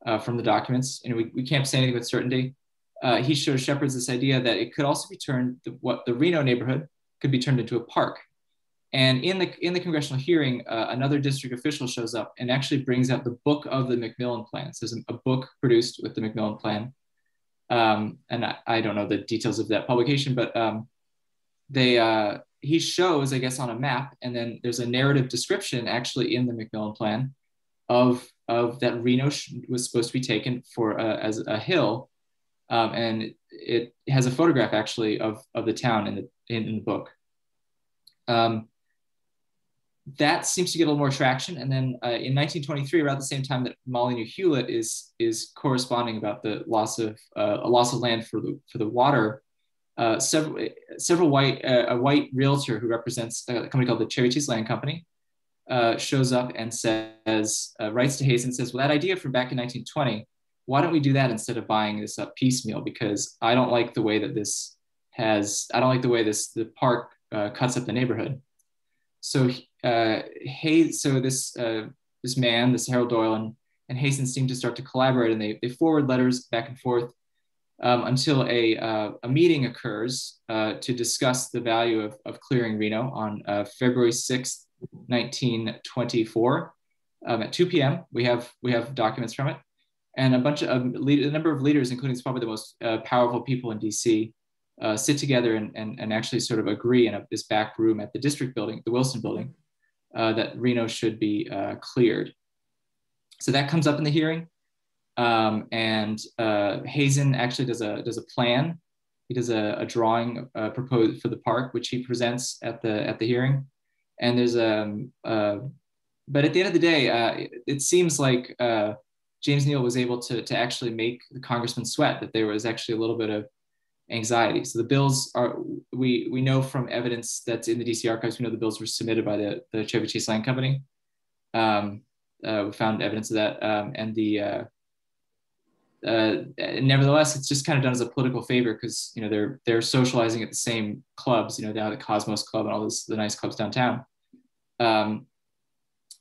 uh, from the documents, and we, we can't say anything with certainty. Uh, he shows shepherds this idea that it could also be turned, the, what the Reno neighborhood could be turned into a park. And in the in the congressional hearing, uh, another district official shows up and actually brings out the book of the McMillan plan. So there's a, a book produced with the McMillan plan, um, and I, I, don't know the details of that publication, but um, they uh, he shows, I guess, on a map, and then there's a narrative description actually in the McMillan plan of of that Reno was supposed to be taken for uh, as a hill, um, and it has a photograph actually of of the town in the in, in the book. Um, that seems to get a little more traction, and then uh, in 1923, around the same time that Molyneux Hewlett is is corresponding about the loss of uh, a loss of land for the for the water. Uh, several several white uh, a white realtor who represents a company called the Chevy Chase Land Company uh, shows up and says, uh, writes to Hayes and says, well, that idea from back in 1920, why don't we do that instead of buying this up piecemeal? Because I don't like the way that this has, I don't like the way this, the park cuts up the neighborhood. So uh, Hayes, so this uh, this man, this Harold Doyle, and, and Hazen seem to start to collaborate, and they, they forward letters back and forth um, until a, uh, a meeting occurs uh, to discuss the value of, of clearing Reno on uh, February 6th, 1924 um, at 2 p.m. We have, we have documents from it. And a bunch of lead, a number of leaders, including probably the most uh, powerful people in DC, uh, sit together and, and, and actually sort of agree in a, this back room at the district building, the Wilson building, uh, that Reno should be cleared. So that comes up in the hearing. Um, and uh, Hazen actually does a does a plan. He does a, a drawing uh, proposed for the park, which he presents at the at the hearing. And there's a, um, uh, but at the end of the day, uh, it, it, seems like uh, James Neal was able to to actually make the congressman sweat. That there was actually a little bit of anxiety. So the bills are we we know from evidence that's in the DC archives. We know the bills were submitted by the the Chevy Chase Land Company. Um, uh, we found evidence of that, um, and the uh, uh, nevertheless, it's just kind of done as a political favor because you know they're they're socializing at the same clubs, you know, down at the Cosmos Club and all those the nice clubs downtown. Um,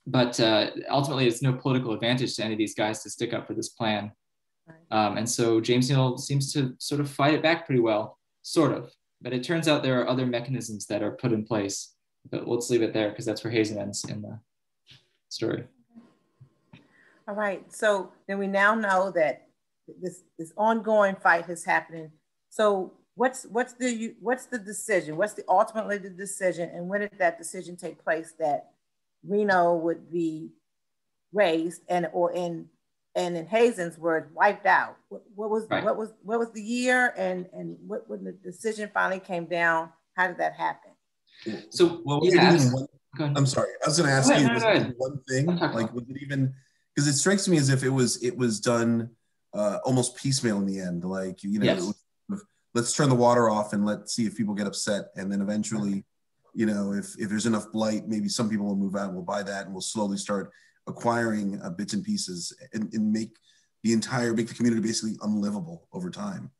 but uh, ultimately, it's no political advantage to any of these guys to stick up for this plan. Um, and so James Neal seems to sort of fight it back pretty well, sort of. But it turns out there are other mechanisms that are put in place. But let's leave it there because that's where Hazen ends in the story. All right. So then we now know that this this ongoing fight is happening. So what's what's the what's the decision? What's the ultimately the decision, and when did that decision take place that Reno would be raised and or in and in Hazen's words, wiped out? What, what was right. what was what was the year and and what when the decision finally came down? How did that happen? So well, yeah, one, I'm sorry. I was going to ask you was one thing like was it even because it strikes me as if it was it was done uh, almost piecemeal in the end. Like you know, yes. let's turn the water off and let's see if people get upset, and then eventually, you know, if if there's enough blight, maybe some people will move out and we'll buy that, and we'll slowly start acquiring uh, bits and pieces and, and, make the entire make the community basically unlivable over time.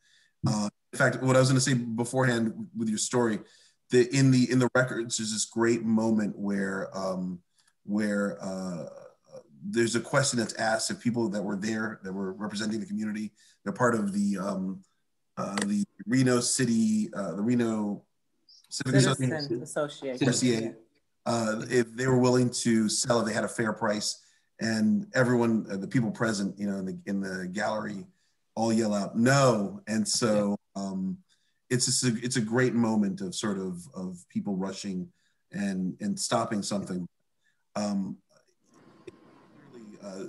Uh, in fact, what I was going to say beforehand with your story, the in the in the records, there's this great moment where um, where uh, there's a question that's asked of people that were there that were representing the community. They're part of the um, uh, the Reno City, uh, the Reno Civic Association. Association. Uh, if they were willing to sell if they had a fair price, and everyone, uh, the people present, you know, in the in the gallery, all yell out no, and so um, it's just a, it's a great moment of sort of of people rushing and and stopping something. Um, uh,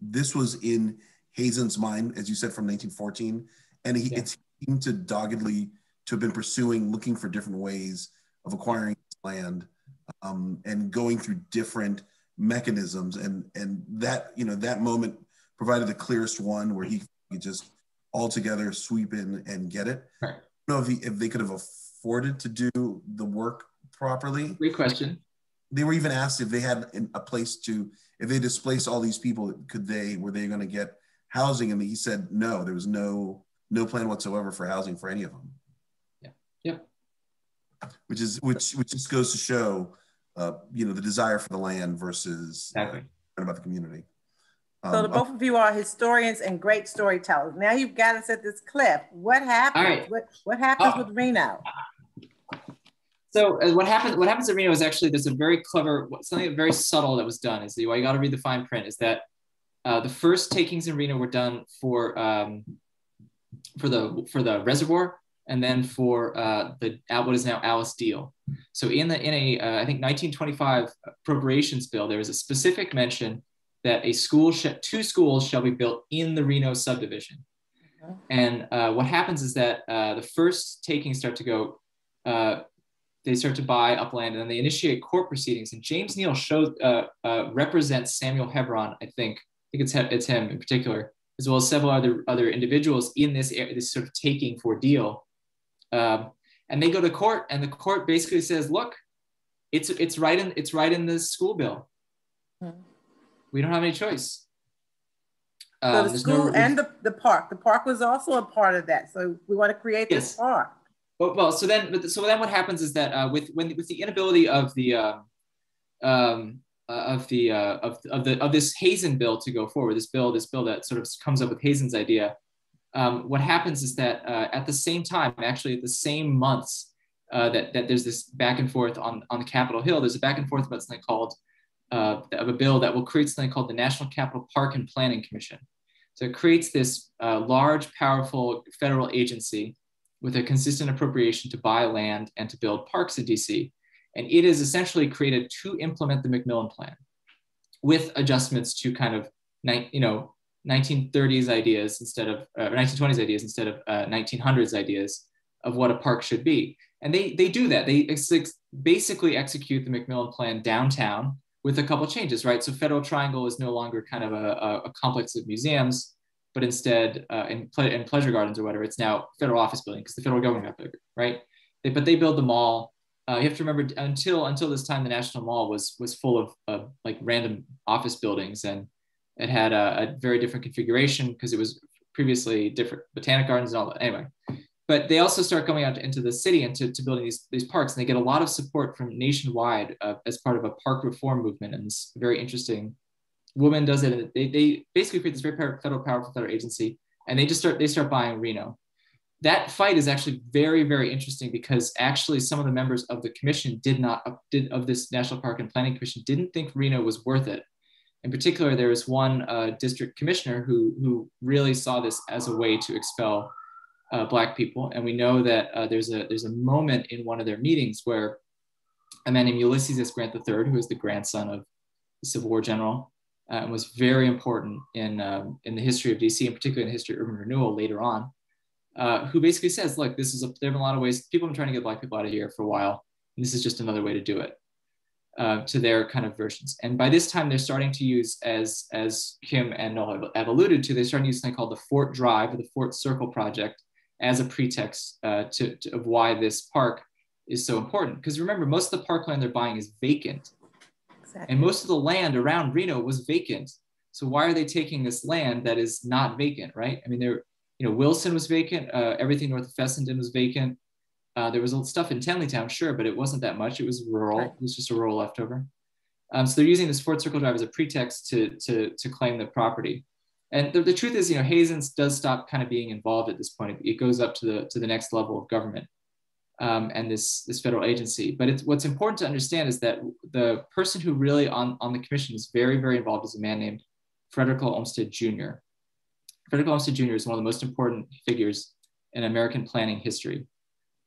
this was in Hazen's mind, as you said, from 1914, and he, yeah. it seemed to doggedly to have been pursuing, looking for different ways of acquiring land um, and going through different mechanisms, and and that you know that moment provided the clearest one where he could just altogether sweep in and get it. Right. I don't know if, he, if they could have afforded to do the work properly. Great question. They were even asked if they had a place to if they displace all these people, could they were they going to get housing? And he said no, there was no no plan whatsoever for housing for any of them. Yeah, yeah. Which is which which just goes to show, uh, you know, the desire for the land versus exactly uh, about the community. Um, so the both of you are historians and great storytellers. Now you've got us at this cliff. What happens? Right. What what happens oh. with Reno? So uh, what happens what happens at Reno is actually there's a very clever something very subtle that was done is why you got to read the fine print is that uh, the first takings in Reno were done for um, for the for the reservoir and then for uh, the what is now Alice Deal. So in the in a uh, I think 1925 appropriations bill there was a specific mention that a school sh- two schools shall be built in the Reno subdivision. Mm-hmm. And uh, what happens is that uh, the first takings start to go they start to buy upland and then they initiate court proceedings. And James Neal shows uh, uh, represents Samuel Hebron, I think. I think it's it's him in particular, as well as several other other individuals in this this sort of taking for deal. Um, and they go to court, and the court basically says, "Look, it's it's right in it's right in the school bill. Hmm. We don't have any choice." Um, so the school no, and the, the park. The park was also a part of that. So we want to create yes. this park. Well, well, so then, so then what happens is that uh, with when with the inability of the uh, um, uh, of the uh, of, of the of this Hazen bill to go forward. This bill, this bill that sort of comes up with Hazen's idea. Um, what happens is that uh, at the same time, actually at the same months uh, that that there's this back and forth on on Capitol Hill, there's a back and forth about something called uh, of a bill that will create something called the National Capital Park and Planning Commission. So it creates this uh, large, powerful federal agency with a consistent appropriation to buy land and to build parks in DC. And it is essentially created to implement the McMillan Plan with adjustments to kind of, you know, 1930s ideas instead of, uh, 1920s ideas instead of uh, 1900s ideas of what a park should be. And they, they do that. They ex basically execute the McMillan Plan downtown with a couple changes, right? So Federal Triangle is no longer kind of a, a complex of museums, but instead uh, in, ple- in pleasure gardens or whatever, it's now federal office building because the federal government got bigger, right? They, but they build the mall. Uh, you have to remember until until this time, the National Mall was was full of uh, like random office buildings, and it had a, a very different configuration because it was previously different botanic gardens and all that. Anyway, but they also start going out into the city and to, to building these, these parks and they get a lot of support from nationwide uh, as part of a park reform movement and this very interesting woman does it they, they basically create this very federal powerful federal agency and they just start they start buying reno that fight is actually very very interesting because actually some of the members of the commission did not did of this national park and planning commission didn't think reno was worth it in particular there was one uh, district commissioner who who really saw this as a way to expel uh, black people. And we know that uh, there's a there's a moment in one of their meetings where a man named Ulysses S. Grant III, who is the grandson of the Civil War general, uh, and was very important in um, in the history of DC, and particularly in the history of urban renewal later on. Uh, who basically says, look, this is a, there have been a lot of ways people have been trying to get black people out of here for a while, and this is just another way to do it. Uh, to their kind of versions. And by this time, they're starting to use, as, as Kym and Noel have alluded to, they're starting to use something called the Fort Drive or the Fort Circle Project, as a pretext uh, to, to, of why this park is so important. Because remember, most of the parkland they're buying is vacant. Exactly. And most of the land around Reno was vacant. So why are they taking this land that is not vacant, right? I mean, there, you know, Wilson was vacant. Uh, everything north of Fessenden was vacant. Uh, there was stuff in Tenleytown, sure, but it wasn't that much. It was rural. Right. It was just a rural leftover. Um, so they're using this Fort Circle Drive as a pretext to, to, to claim the property. And the, the truth is, you know, Hazen's does stop kind of being involved at this point. It goes up to the to the next level of government um, and this this federal agency. But it's what's important to understand is that the person who really on on the commission is very very involved is a man named Frederick Olmsted Jr. Frederick Olmsted Jr. is one of the most important figures in American planning history.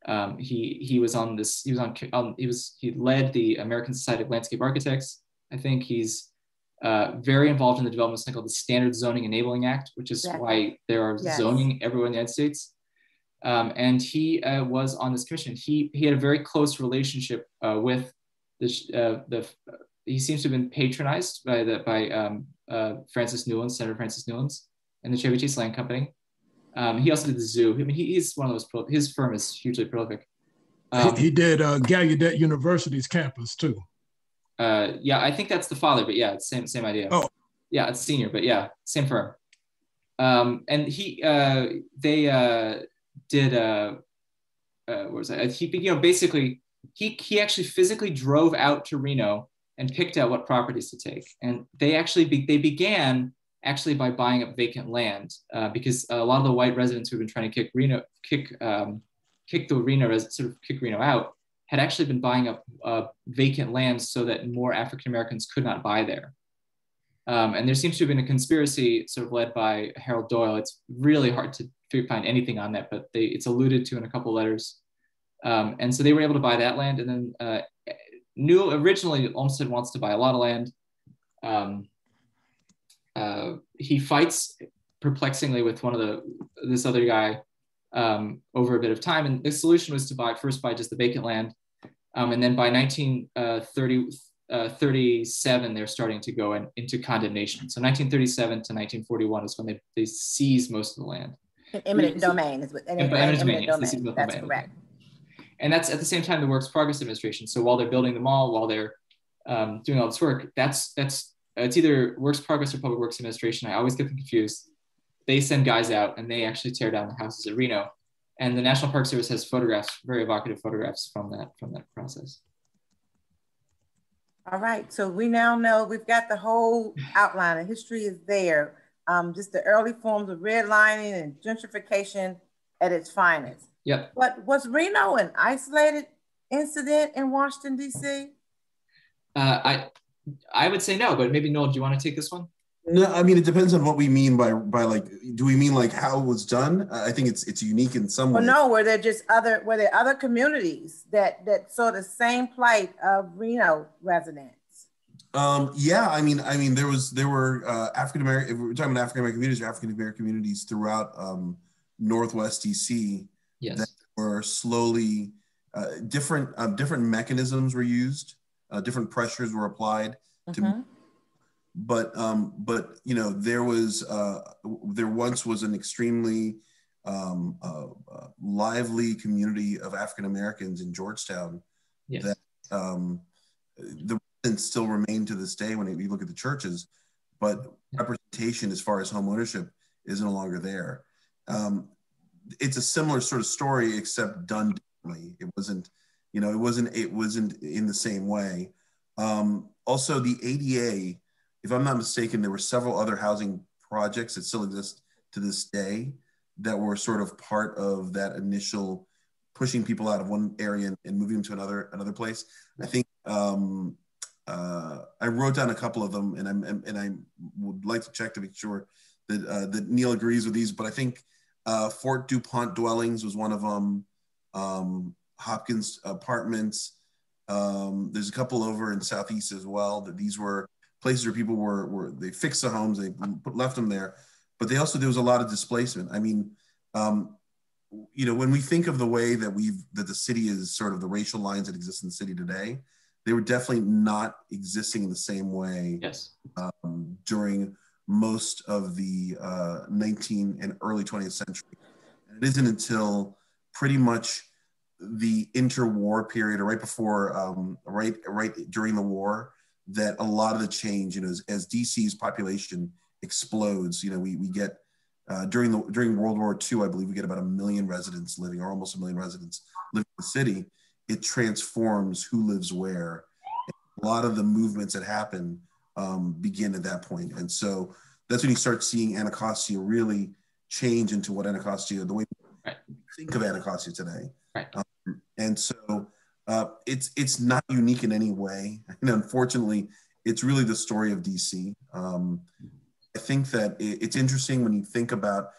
Um, he he was on this he was on, on he was he led the American Society of Landscape Architects. I think he's uh, very involved in the development of something called the Standard Zoning Enabling Act, which is exactly. why there are yes. zoning everywhere in the United States. Um, and he uh, was on this commission. He, he had a very close relationship uh, with the, uh, the he seems to have been patronized by the by um, uh, Francis Newlands, Senator Francis Newlands, and the Chevy Chase Land Company. Um, he also did the zoo. I mean, he, he's one of those. Pro- his firm is hugely prolific. Um, he, he, did uh, Gallaudet University's campus too. Uh, yeah, I think that's the father, but yeah, it's same same idea. Oh, yeah, it's senior, but yeah, same firm. Um, and he, uh, they uh, did, uh, uh, what was that? He, you know, basically, he he actually physically drove out to Reno and picked out what properties to take. And they actually be, they began actually by buying up vacant land uh, because a lot of the white residents who've been trying to kick Reno, kick um, kick the Reno, res- sort of kick Reno out, had actually been buying up uh, vacant lands so that more African Americans could not buy there. Um, and there seems to have been a conspiracy sort of led by Harold Doyle. It's really hard to find anything on that, but they, it's alluded to in a couple letters. Um, and so they were able to buy that land. And then uh, new originally Olmsted wants to buy a lot of land. Um, uh, he fights perplexingly with one of the this other guy um, over a bit of time. And the solution was to buy first buy just the vacant land. Um, and then by 1937, uh, uh they're starting to go in, into condemnation. So 1937 to 1941 is when they, they seize most of the land. Eminent domain is what eminent, eminent domain. domain. Yes, that's correct. And that's at the same time the Works Progress Administration. So while they're building the mall, while they're um, doing all this work, that's that's it's either Works Progress or Public Works Administration. I always get them confused they send guys out and they actually tear down the houses at Reno. And the National Park Service has photographs, very evocative photographs from that from that process. All right, so we now know we've got the whole outline. The history is there. Um, just the early forms of redlining and gentrification at its finest. Yep. But was Reno an isolated incident in Washington, D.C.? Uh, I I would say no, but maybe Noel, do you want to take this one? No, I mean it depends on what we mean by by like. Do we mean like how it was done? I think it's it's unique in some Well, way. no, were there just other were there other communities that that saw the same plight of Reno residents? Um, yeah, I mean, I mean, there was there were uh, African American. If we're talking about African American communities, or African American communities throughout um, Northwest DC Yes. that were slowly uh, different um, different mechanisms were used, uh, different pressures were applied to Mhm. but um, but you know there was uh, there once was an extremely um, uh, uh, lively community of African Americans in Georgetown Yes. that um, the residents still remain to this day when you look at the churches, but representation as far as home ownership is no longer there. Um, it's a similar sort of story except done differently. It wasn't, you know, it wasn't it wasn't in the same way. Um, also, the ADA, if I'm not mistaken, there were several other housing projects that still exist to this day that were sort of part of that initial pushing people out of one area and, and moving them to another another place. I think um, uh, I wrote down a couple of them, and I'm and, and I would like to check to make sure that uh, that Neil agrees with these. But I think uh, Fort Dupont Dwellings was one of them. Um, Hopkins Apartments. Um, there's a couple over in Southeast as well. That these were places where people were were they fixed the homes, they put, left them there, but they also there was a lot of displacement. I mean, um, you know, when we think of the way that we've that the city is sort of the racial lines that exist in the city today, they were definitely not existing in the same way Yes. um, during most of the uh, 19 and early 20th century. And it isn't until pretty much the interwar period, or right before, um, right, right during the war, that a lot of the change, you know, as, as DC's population explodes, you know, we, we get uh, during the during World War II, I believe we get about a million residents living, or almost a million residents living in the city. It transforms who lives where. A lot of the movements that happen um, begin at that point, and so that's when you start seeing Anacostia really change into what Anacostia, the way. Think of Anacostia today. Right. Um, and so uh, it's it's not unique in any way, and unfortunately, it's really the story of DC. Um, I think that it, it's interesting when you think about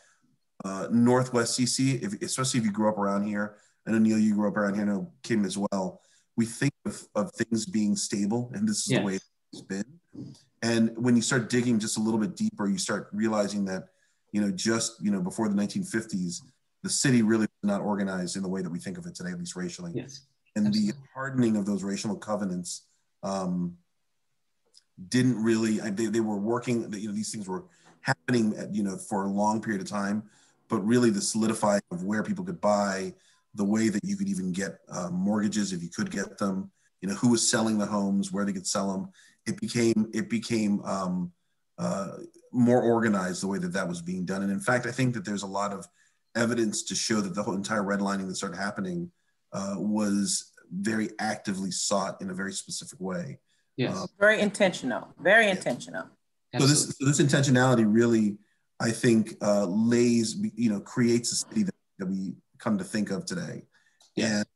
uh, Northwest DC, if, especially if you grew up around here. I know Neil, you grew up around here. I know Kym as well. We think of, of things being stable, and this is Yes. the way it's been. And when you start digging just a little bit deeper, you start realizing that, you know, just you know before the 1950s, the city really was not organized in the way that we think of it today, at least racially Yes. and Absolutely. the hardening of those racial covenants um, didn't really I- they, they were working you know these things were happening at, you know for a long period of time but really the solidifying of where people could buy the way that you could even get uh, mortgages if you could get them you know who was selling the homes where they could sell them it became it became um, uh, more organized the way that that was being done and in fact i think that there's a lot of evidence to show that the whole entire redlining that started happening uh, was very actively sought in a very specific way. Yes. Um, Very intentional, very intentional. So this, so this intentionality really, I think, uh, lays, you know, creates a city that, that we come to think of today. Yes. And,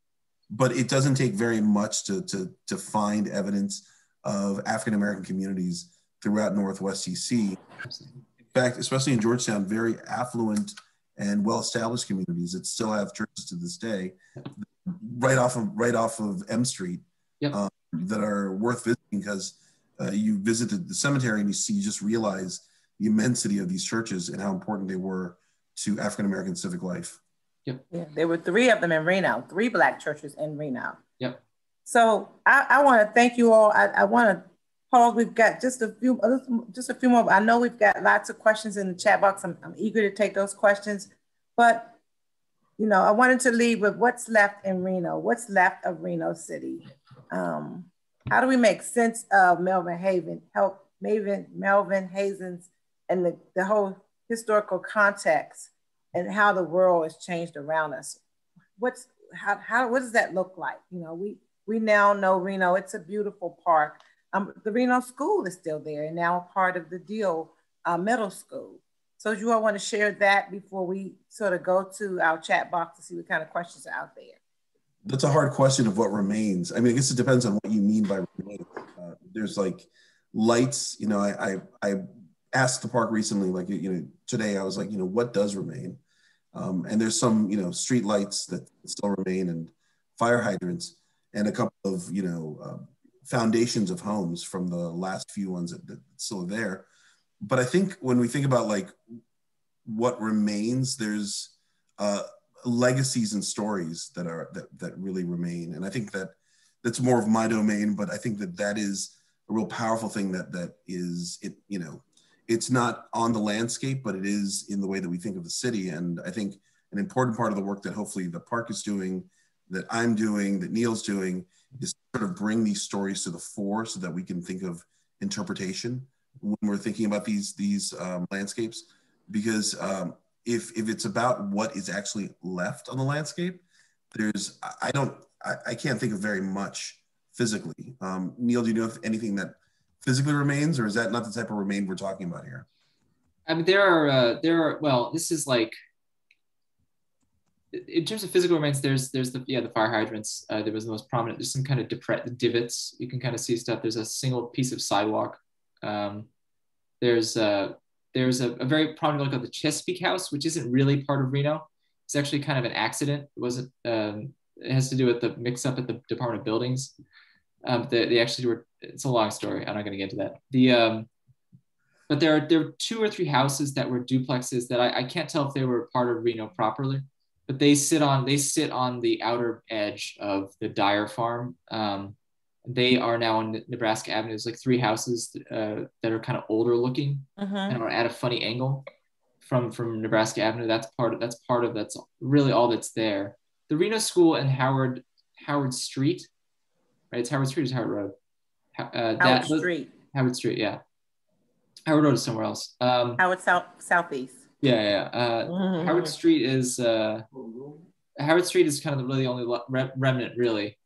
but it doesn't take very much to, to, to find evidence of African American communities throughout Northwest DC. Absolutely. In fact, especially in Georgetown, very affluent and well-established communities that still have churches to this day, right off of right off of M Street, Yep. um, that are worth visiting because uh, you visit the, the cemetery and you see, you just realize the immensity of these churches and how important they were to African American civic life. Yeah, there were three of them in Reno, three black churches in Reno. Yep. So I, I want to thank you all. I, I want to pause. We've got just a few, a just a few more. I know we've got lots of questions in the chat box. I'm, I'm eager to take those questions, but you know, I wanted to leave with what's left in Reno. What's left of Reno City? Um, how do we make sense of Melvin Haven, help Melvin, Melvin Hazen's, and the, the whole historical context and how the world has changed around us? What's how, how what does that look like? You know, we we now know Reno, it's a beautiful park, Um, the Reno School is still there and now part of the deal uh, middle school. So do you all want to share that before we sort of go to our chat box to see what kind of questions are out there? That's a hard question of what remains. I mean, I guess it depends on what you mean by remain. Uh, there's like lights, you know, I, I, I asked the park recently, like, you know, today I was like, you know, what does remain? Um, and there's some, you know, street lights that still remain and fire hydrants and a couple of, you know, uh, foundations of homes from the last few ones that, that still there. But I think when we think about like what remains, there's uh, legacies and stories that are that that really remain, and I think that that's more of my domain. But I think that that is a real powerful thing that that is it. You know, it's not on the landscape, but it is in the way that we think of the city. And I think an important part of the work that hopefully the park is doing, that I'm doing, that Neil's doing, is sort of bring these stories to the fore so that we can think of interpretation when we're thinking about these these um, landscapes. Because um, if if it's about what is actually left on the landscape there's i don't i, I can't think of very much physically. Um, neil do you know if anything that physically remains or is that not the type of remain we're talking about here? I mean there are uh, there are well this is like in terms of physical remains, there's there's the yeah the fire hydrants. Uh, there was the most prominent. There's some kind of depressed divots. You can kind of see stuff. There's a single piece of sidewalk. Um, there's a there's a, a very prominent look at the Chesapeake House, which isn't really part of Reno. It's actually kind of an accident. It wasn't. Um, it has to do with the mix up at the Department of Buildings. Um, they, they actually were. It's a long story. I'm not going to get into that. The um, but there are there are two or three houses that were duplexes that I, I can't tell if they were part of Reno properly but they sit on they sit on the outer edge of the Dyer farm. Um, they are now on Nebraska Avenue. There's like three houses uh, that are kind of older looking uh-huh. and are at a funny angle from from Nebraska Avenue. That's part of that's part of that's really all that's there. The Reno School and Howard Howard Street, right? It's Howard Street. Is Howard Road? Uh, Howard Street. Howard Street. Yeah. Howard Road is somewhere else. Um, Howard South Southeast. Yeah, yeah. Uh, mm-hmm. Howard Street is uh, Howard Street is kind of really the only remnant really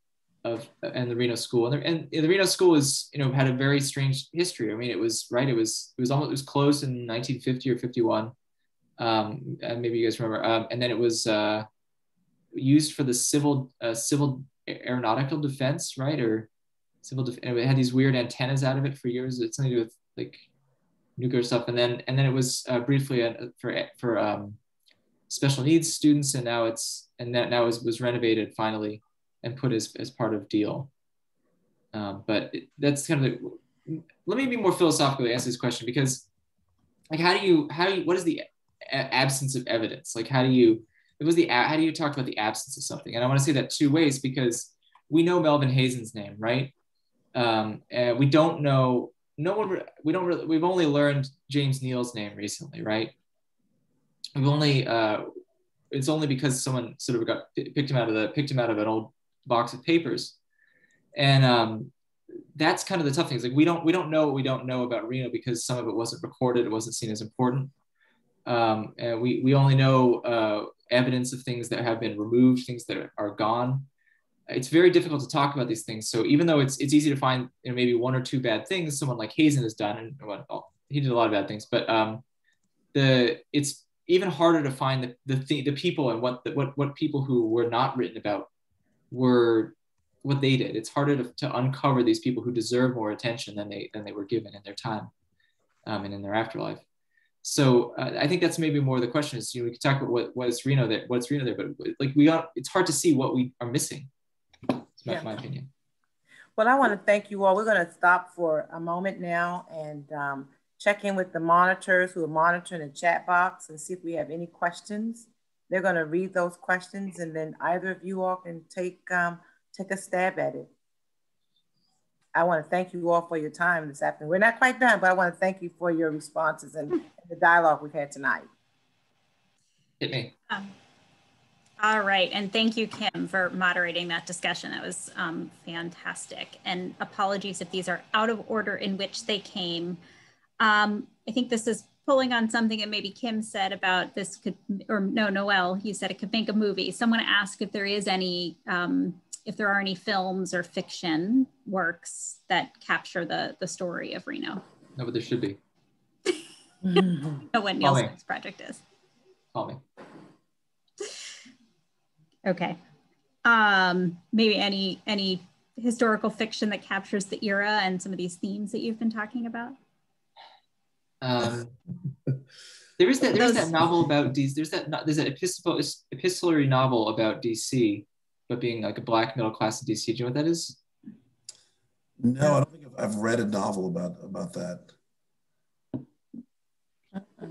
of and the Reno School and the, and the Reno School is you know had a very strange history. I mean, it was right. It was it was almost it was closed in 1950 or 51. Um, and maybe you guys remember. Um, and then it was uh, used for the civil uh, civil aeronautical defense, right? Or civil defense. It had these weird antennas out of it for years. It's something to do with like nuclear stuff, and then and then it was uh, briefly a, for for um, special needs students, and now it's and that now was was renovated finally and put as as part of deal. Um, but it, that's kind of the, let me be more philosophically answer this question because like how do you how do you what is the absence of evidence? Like how do you it was the how do you talk about the absence of something? And i want to say that two ways because we know melvin hazen's name right? Um, and we don't know no one we don't really we've only learned James Neal's name recently, right? We've only uh, it's only because someone sort of got picked him out of the picked him out of an old box of papers, and um, that's kind of the tough thing. It's like we don't we don't know what we don't know about Reno because some of it wasn't recorded, it wasn't seen as important, um, and we we only know uh, evidence of things that have been removed, things that are gone it's very difficult to talk about these things. So even though it's it's easy to find you know, maybe one or two bad things someone like Hazen has done, and well, he did a lot of bad things, but um, the it's even harder to find the the, th- the people and what the, what what people who were not written about were what they did. It's harder to, to uncover these people who deserve more attention than they than they were given in their time um, and in their afterlife. So uh, I think that's maybe more the question is you know we can talk about what what's Reno there what's Reno there, but like we got it's hard to see what we are missing that's yeah. my opinion. Well, I want to thank you all. We're going to stop for a moment now and um, check in with the monitors who are monitoring the chat box and see if we have any questions. They're going to read those questions and then either of you all can take, um, take a stab at it. I want to thank you all for your time this afternoon. We're not quite done, but I want to thank you for your responses and the dialogue we've had tonight. Hit me. Um, all right, and thank you, Kym, for moderating that discussion. That was um, fantastic. And apologies if these are out of order in which they came. Um, I think this is pulling on something that maybe Kym said about this could, or no, Noel, you said it could make a movie. Someone asked if there is any um, if there are any films or fiction works that capture the, the story of Reno. No, but there should be. know what Neil's next project is. Call me. Okay. Um, maybe any any historical fiction that captures the era and some of these themes that you've been talking about? Um, there is that there's that novel about DC. There's that there's an episcopal epistolary novel about DC, but being like a black middle class in DC. Do you know what that is? No, I don't think I've read a novel about about that.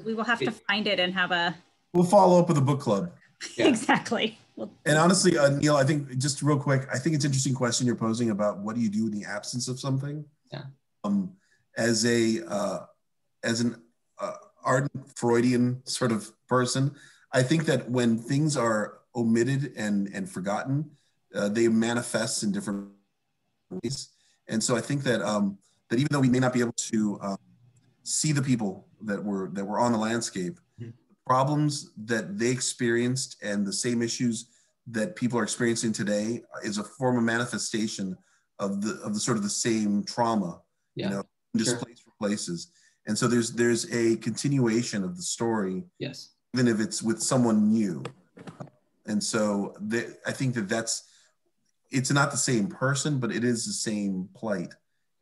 We will have to find it and have a. We'll follow up with a book club. Yeah. exactly. Well, and honestly, uh, Neil, I think just real quick, I think it's an interesting question you're posing about what do you do in the absence of something. Yeah. Um, as a uh, as an uh, ardent Freudian sort of person, I think that when things are omitted and and forgotten, uh, they manifest in different ways. And so I think that um, that even though we may not be able to um, see the people that were that were on the landscape, the problems that they experienced and the same issues that people are experiencing today is a form of manifestation of the of the sort of the same trauma, yeah. you know, displaced sure. from places. And so there's there's a continuation of the story. Yes. Even if it's with someone new. And so the, I think that that's it's not the same person, but it is the same plight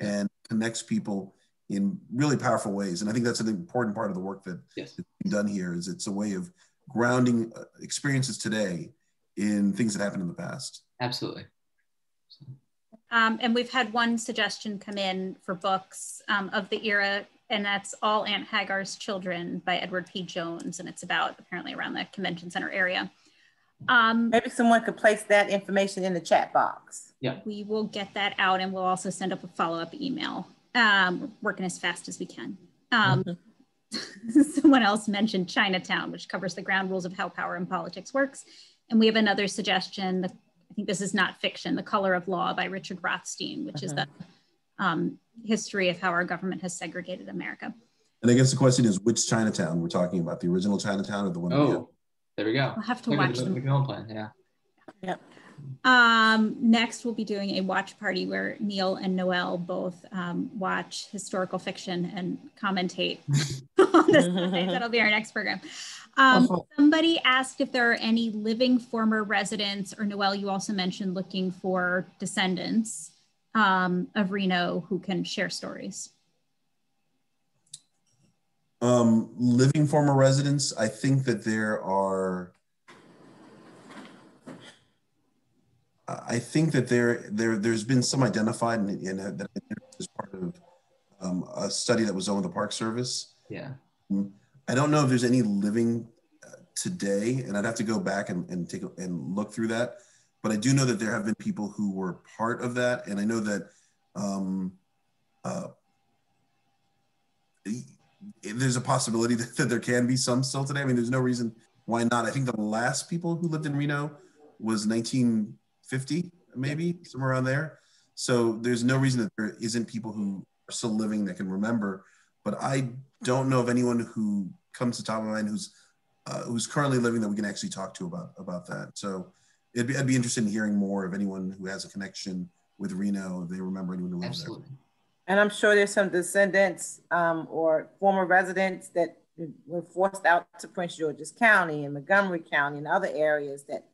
and connects people in really powerful ways. And I think that's an important part of the work that yes. is done here is it's a way of grounding uh, experiences today in things that happened in the past. Absolutely. Um, and we've had one suggestion come in for books um, of the era, and that's All Aunt Hagar's Children by Edward P. Jones. And it's about apparently around the convention center area. Um, Maybe someone could place that information in the chat box. Yeah. We will get that out and we'll also send up a follow up email, um, working as fast as we can. Um, mm-hmm. someone else mentioned Chinatown, which covers the ground rules of how power and politics works. And we have another suggestion. The, I think this is not fiction, The Color of Law by Richard Rothstein, which uh-huh. is the um, history of how our government has segregated America. And I guess the question is which Chinatown we're talking about, the original Chinatown or the one? Oh, there we go. We'll have to Look watch the, them. plan, yeah. Yep. Um, next, we'll be doing a watch party where Neil and Noel both um, watch historical fiction and commentate on this. That'll be our next program. Um, somebody asked if there are any living former residents, or Noel, you also mentioned looking for descendants um, of Reno who can share stories. Um, living former residents, I think that there are. I think that there there there's been some identified and, and that is part of um, a study that was done with the Park Service. Yeah. Mm-hmm. I don't know if there's any living uh, today, and I'd have to go back and, and take a, and look through that. But I do know that there have been people who were part of that, and I know that um, uh, there's a possibility that, that, there can be some still today. I mean, there's no reason why not. I think the last people who lived in Reno was 1950, maybe somewhere around there. So there's no reason that there isn't people who are still living that can remember. But I don't know of anyone who comes to top of mind who's uh, who's currently living that we can actually talk to about about that. So it'd be, I'd be interested in hearing more of anyone who has a connection with Reno. If they remember anyone who lives Absolutely. there. And I'm sure there's some descendants um, or former residents that were forced out to Prince George's County and Montgomery County and other areas that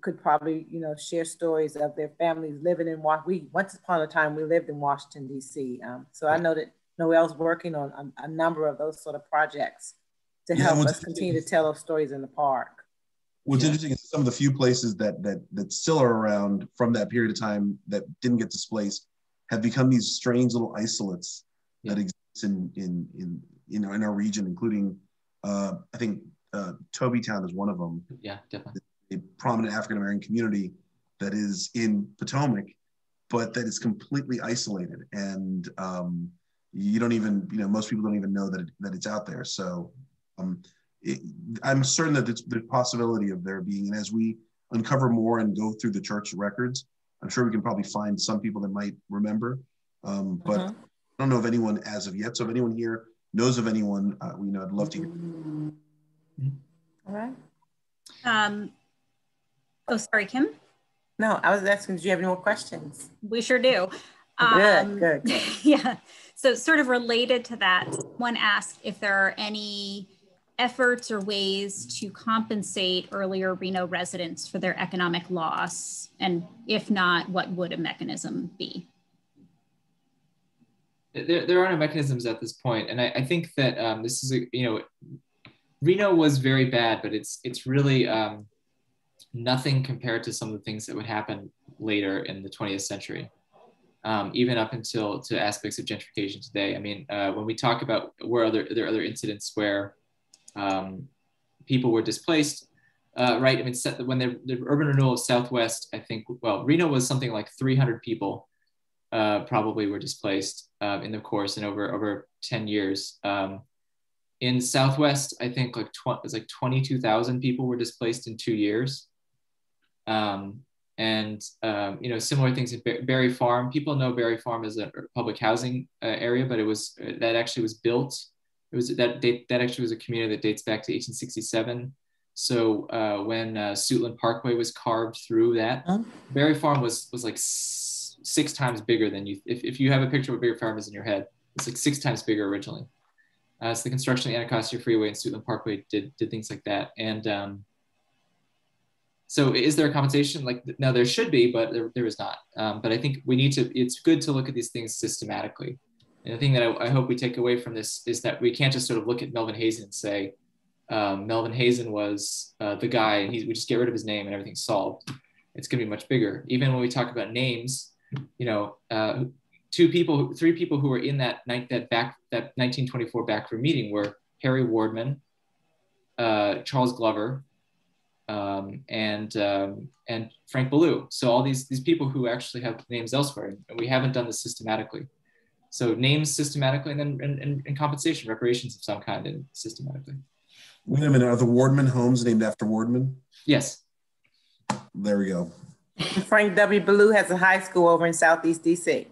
could probably, you know, share stories of their families living in Washington. We once upon a time we lived in Washington D.C. Um, so I know that Noel's working on a, a number of those sort of projects to yeah, help us continue to tell those stories in the park. What's yeah. interesting is some of the few places that that that still are around from that period of time that didn't get displaced have become these strange little isolates yeah. that exist in in in you know in our region, including uh, I think uh, Tobytown is one of them. Yeah, definitely. A prominent African American community that is in Potomac, but that is completely isolated. And um, you don't even you know most people don't even know that it, that it's out there. So um, it, i'm certain that it's the possibility of there being and as we uncover more and go through the church records i'm sure we can probably find some people that might remember. Um, but uh-huh. i don't know of anyone as of yet. So if anyone here knows of anyone uh, you know i'd love to hear. All right. Um, oh sorry Kym No, I was asking, do you have any more questions? We sure do. Good, Um, good, good. Yeah. So, sort of related to that, one asked if there are any efforts or ways to compensate earlier Reno residents for their economic loss, and if not, what would a mechanism be? there, there are no mechanisms at this point and i, I think that um, this is a you know reno was very bad but it's it's really um, nothing compared to some of the things that would happen later in the 20th century um, even up until to aspects of gentrification today i mean uh, when we talk about where other there are other incidents where um, people were displaced uh, right i mean when the, the urban renewal of southwest i think well reno was something like 300 people uh, probably were displaced uh, in the course and over over 10 years. Um, in Southwest, I think like tw- it was like 22,000 people were displaced in two years. Um, and um, you know similar things at Barry Farm. People know Barry Farm as a public housing uh, area, but it was uh, that actually was built. It was that date, that actually was a community that dates back to 1867. So uh, when uh, Suitland Parkway was carved through that, huh? Barry Farm was was like six times bigger than you. If, if you have a picture of what Barry Farm is in your head, it's like six times bigger originally. Uh, so the construction of the Anacostia Freeway and Suitland Parkway did did things like that. And um, so, is there a compensation? Like, no, there should be, but there, there is not. Um, but I think we need to. It's good to look at these things systematically. And the thing that I, I, hope we take away from this is that we can't just sort of look at Melvin Hazen and say um, Melvin Hazen was uh, the guy, and he, we just get rid of his name and everything's solved. It's going to be much bigger. Even when we talk about names, you know, uh, two people, three people who were in that night, that back, that 1924 backroom meeting were Harry Wardman, uh, Charles Glover, um, and um, and Frank Ballou. So all these these people who actually have names elsewhere, and we haven't done this systematically. So names systematically, and then and, and, and compensation, reparations of some kind, and systematically. Wait a minute, are the Wardman homes named after Wardman? Yes. There we go. Frank W. Ballou has a high school over in Southeast DC.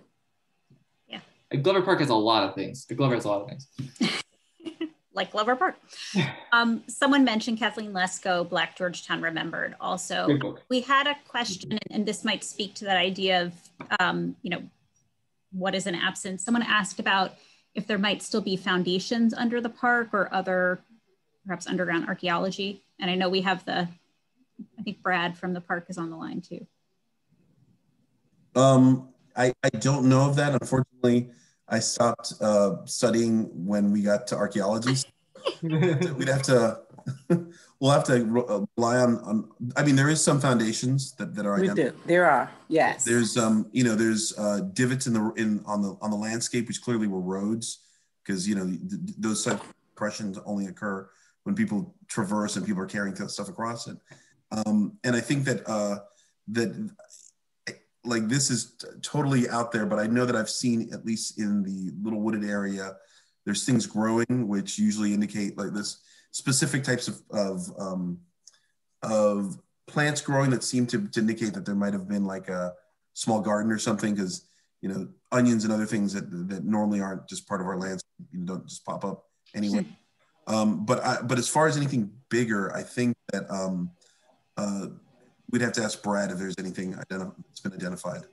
Yeah. Glover Park has a lot of things. The Glover has a lot of things. Like Glover Park. Um, someone mentioned Kathleen Lesko, Black Georgetown Remembered. Also, we had a question, and this might speak to that idea of, um, you know, what is an absence? Someone asked about if there might still be foundations under the park or other, perhaps underground archaeology. And I know we have the, I think Brad from the park is on the line too. Um, I, I don't know of that. Unfortunately, I stopped uh, studying when we got to archaeology. We'd have to, we'll have to rely on, on, I mean, there is some foundations that, that are. We do. There are. Yes. There's, um, you know, there's uh, divots in the in on the on the landscape, which clearly were roads, because you know th- those type of impressions only occur when people traverse and people are carrying stuff across it. Um, and I think that uh, that like this is totally out there, but I know that I've seen at least in the little wooded area, there's things growing which usually indicate like this specific types of of, um, of plants growing that seem to, to indicate that there might have been like a small garden or something because you know onions and other things that that normally aren't just part of our lands you don't just pop up anyway. um, but I, but as far as anything bigger, I think that um, uh, we'd have to ask Brad if there's anything that's been identified.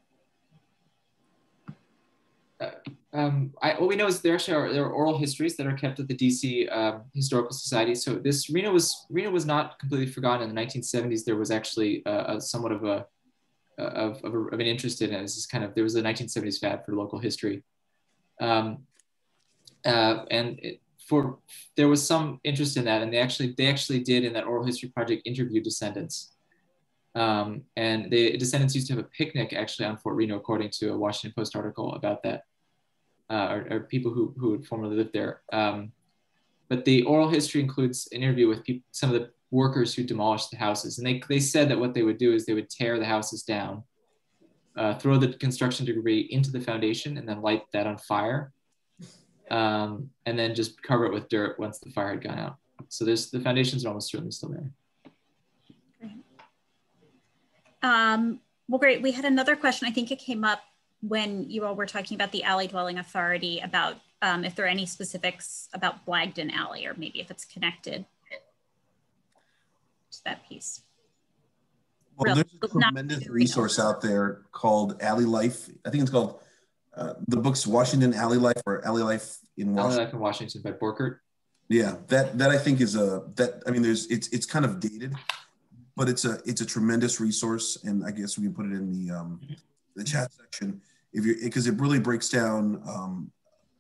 Uh, um, I, what we know is there actually are, there are oral histories that are kept at the DC um, Historical Society. So this Reno was Reno was not completely forgotten. In the 1970s, there was actually a, a somewhat of a of, of, a, of, an interest in it. This is kind of there was a 1970s fad for local history, um, uh, and it, for there was some interest in that, and they actually they actually did in that oral history project interview descendants um, and the descendants used to have a picnic actually on Fort Reno, according to a Washington Post article about that, uh, or, or, people who, who had formerly lived there. Um, but the oral history includes an interview with people, some of the workers who demolished the houses. And they, they said that what they would do is they would tear the houses down, uh, throw the construction debris into the foundation, and then light that on fire. Um, and then just cover it with dirt once the fire had gone out. So there's the foundations are almost certainly still there. Um, well, great. We had another question. I think it came up when you all were talking about the alley dwelling authority about um, if there are any specifics about Blagden Alley or maybe if it's connected to that piece. Well, there's a tremendous resource out there called Alley Life. I think it's called uh, the book's Washington Alley Life or Alley Life in Washington. Alley Life in Washington by Borchert. Yeah, that that I think is a that I mean there's it's it's kind of dated, but it's a it's a tremendous resource, and I guess we can put it in the um, the chat section if you because it really breaks down um,